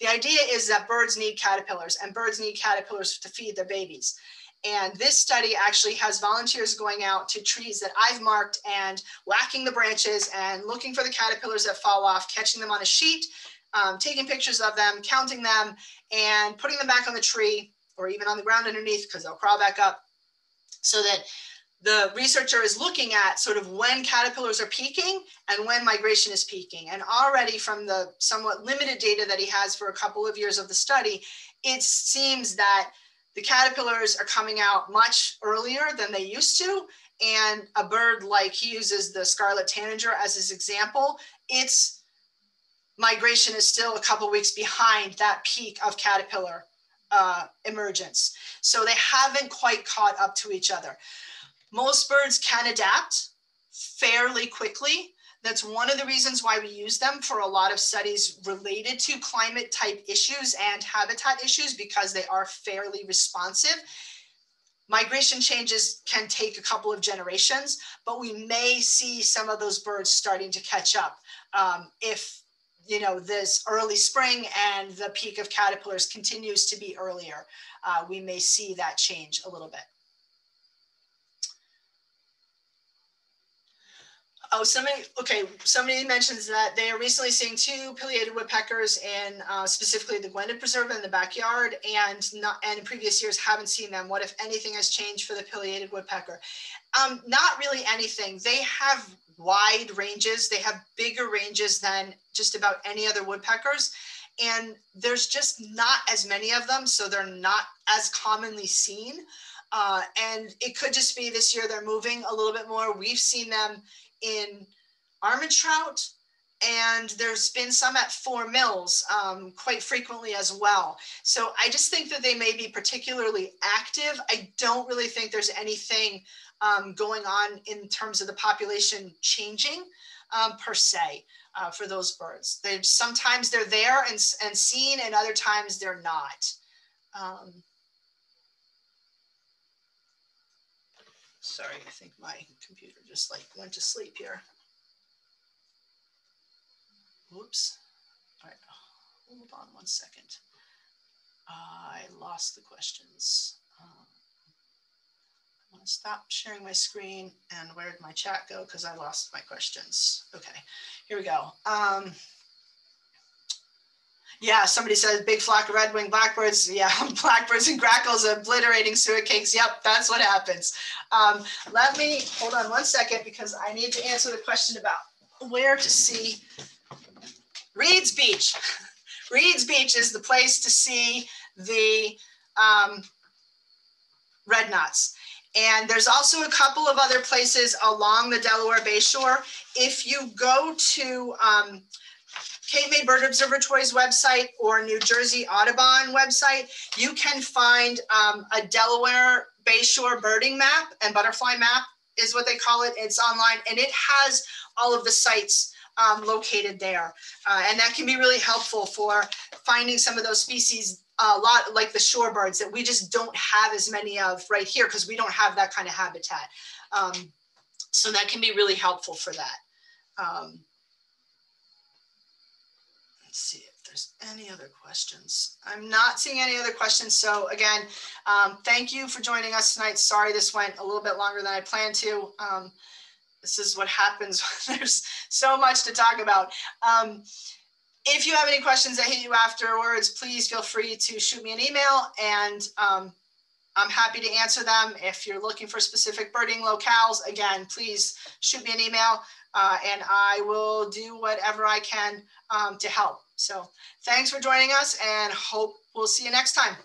The idea is that birds need caterpillars and birds need caterpillars to feed their babies. And this study actually has volunteers going out to trees that I've marked and whacking the branches and looking for the caterpillars that fall off, catching them on a sheet, um, taking pictures of them, counting them, and putting them back on the tree or even on the ground underneath because they'll crawl back up so that the researcher is looking at sort of when caterpillars are peaking and when migration is peaking. And already from the somewhat limited data that he has for a couple of years of the study, it seems that the caterpillars are coming out much earlier than they used to. And a bird like he uses the scarlet tanager as his example, its migration is still a couple weeks behind that peak of caterpillar uh, emergence. So they haven't quite caught up to each other. Most birds can adapt fairly quickly. That's one of the reasons why we use them for a lot of studies related to climate type issues and habitat issues because they are fairly responsive. Migration changes can take a couple of generations, but we may see some of those birds starting to catch up um, if you know this early spring and the peak of caterpillars continues to be earlier. Uh, we may see that change a little bit. Oh, somebody, okay, somebody mentions that they are recently seeing two pileated woodpeckers in uh, specifically the Gwynedd Preserve in the backyard and not, and in previous years haven't seen them. What if anything has changed for the pileated woodpecker? Um, not really anything. They have wide ranges. They have bigger ranges than just about any other woodpeckers. And there's just not as many of them, so they're not as commonly seen. Uh, and it could just be this year they're moving a little bit more. We've seen them in Armentrout, and there's been some at Four Mills um, quite frequently as well. So I just think that they may be particularly active. I don't really think there's anything um, going on in terms of the population changing um, per se uh, for those birds. They sometimes they're there and, and seen, and other times they're not. Sorry, I think my computer just like went to sleep here. Whoops. All right, hold on one second. I lost the questions. Um, I'm gonna stop sharing my screen and where did my chat go? Because I lost my questions. Okay, here we go. Um, yeah, somebody says big flock of red-winged blackbirds. Yeah, blackbirds and grackles obliterating suet cakes. Yep, that's what happens. Um, let me, hold on one second because I need to answer the question about where to see Reed's Beach. Reed's Beach is the place to see the um, red knots. And there's also a couple of other places along the Delaware Bay Shore. If you go to um, Cape May Bird Observatory's website or New Jersey Audubon website, you can find um, a Delaware Bay Shore birding map and butterfly map is what they call it. It's online and it has all of the sites um, located there. Uh, and that can be really helpful for finding some of those species a lot like the shorebirds that we just don't have as many of right here because we don't have that kind of habitat. Um, so that can be really helpful for that. Um, let's see if there's any other questions. I'm not seeing any other questions. So again, um, thank you for joining us tonight. Sorry this went a little bit longer than I planned to. Um, this is what happens when there's so much to talk about. Um, if you have any questions that hit you afterwards, please feel free to shoot me an email and um, I'm happy to answer them. If you're looking for specific birding locales, again, please shoot me an email uh, and I will do whatever I can um, to help. So thanks for joining us and hope we'll see you next time.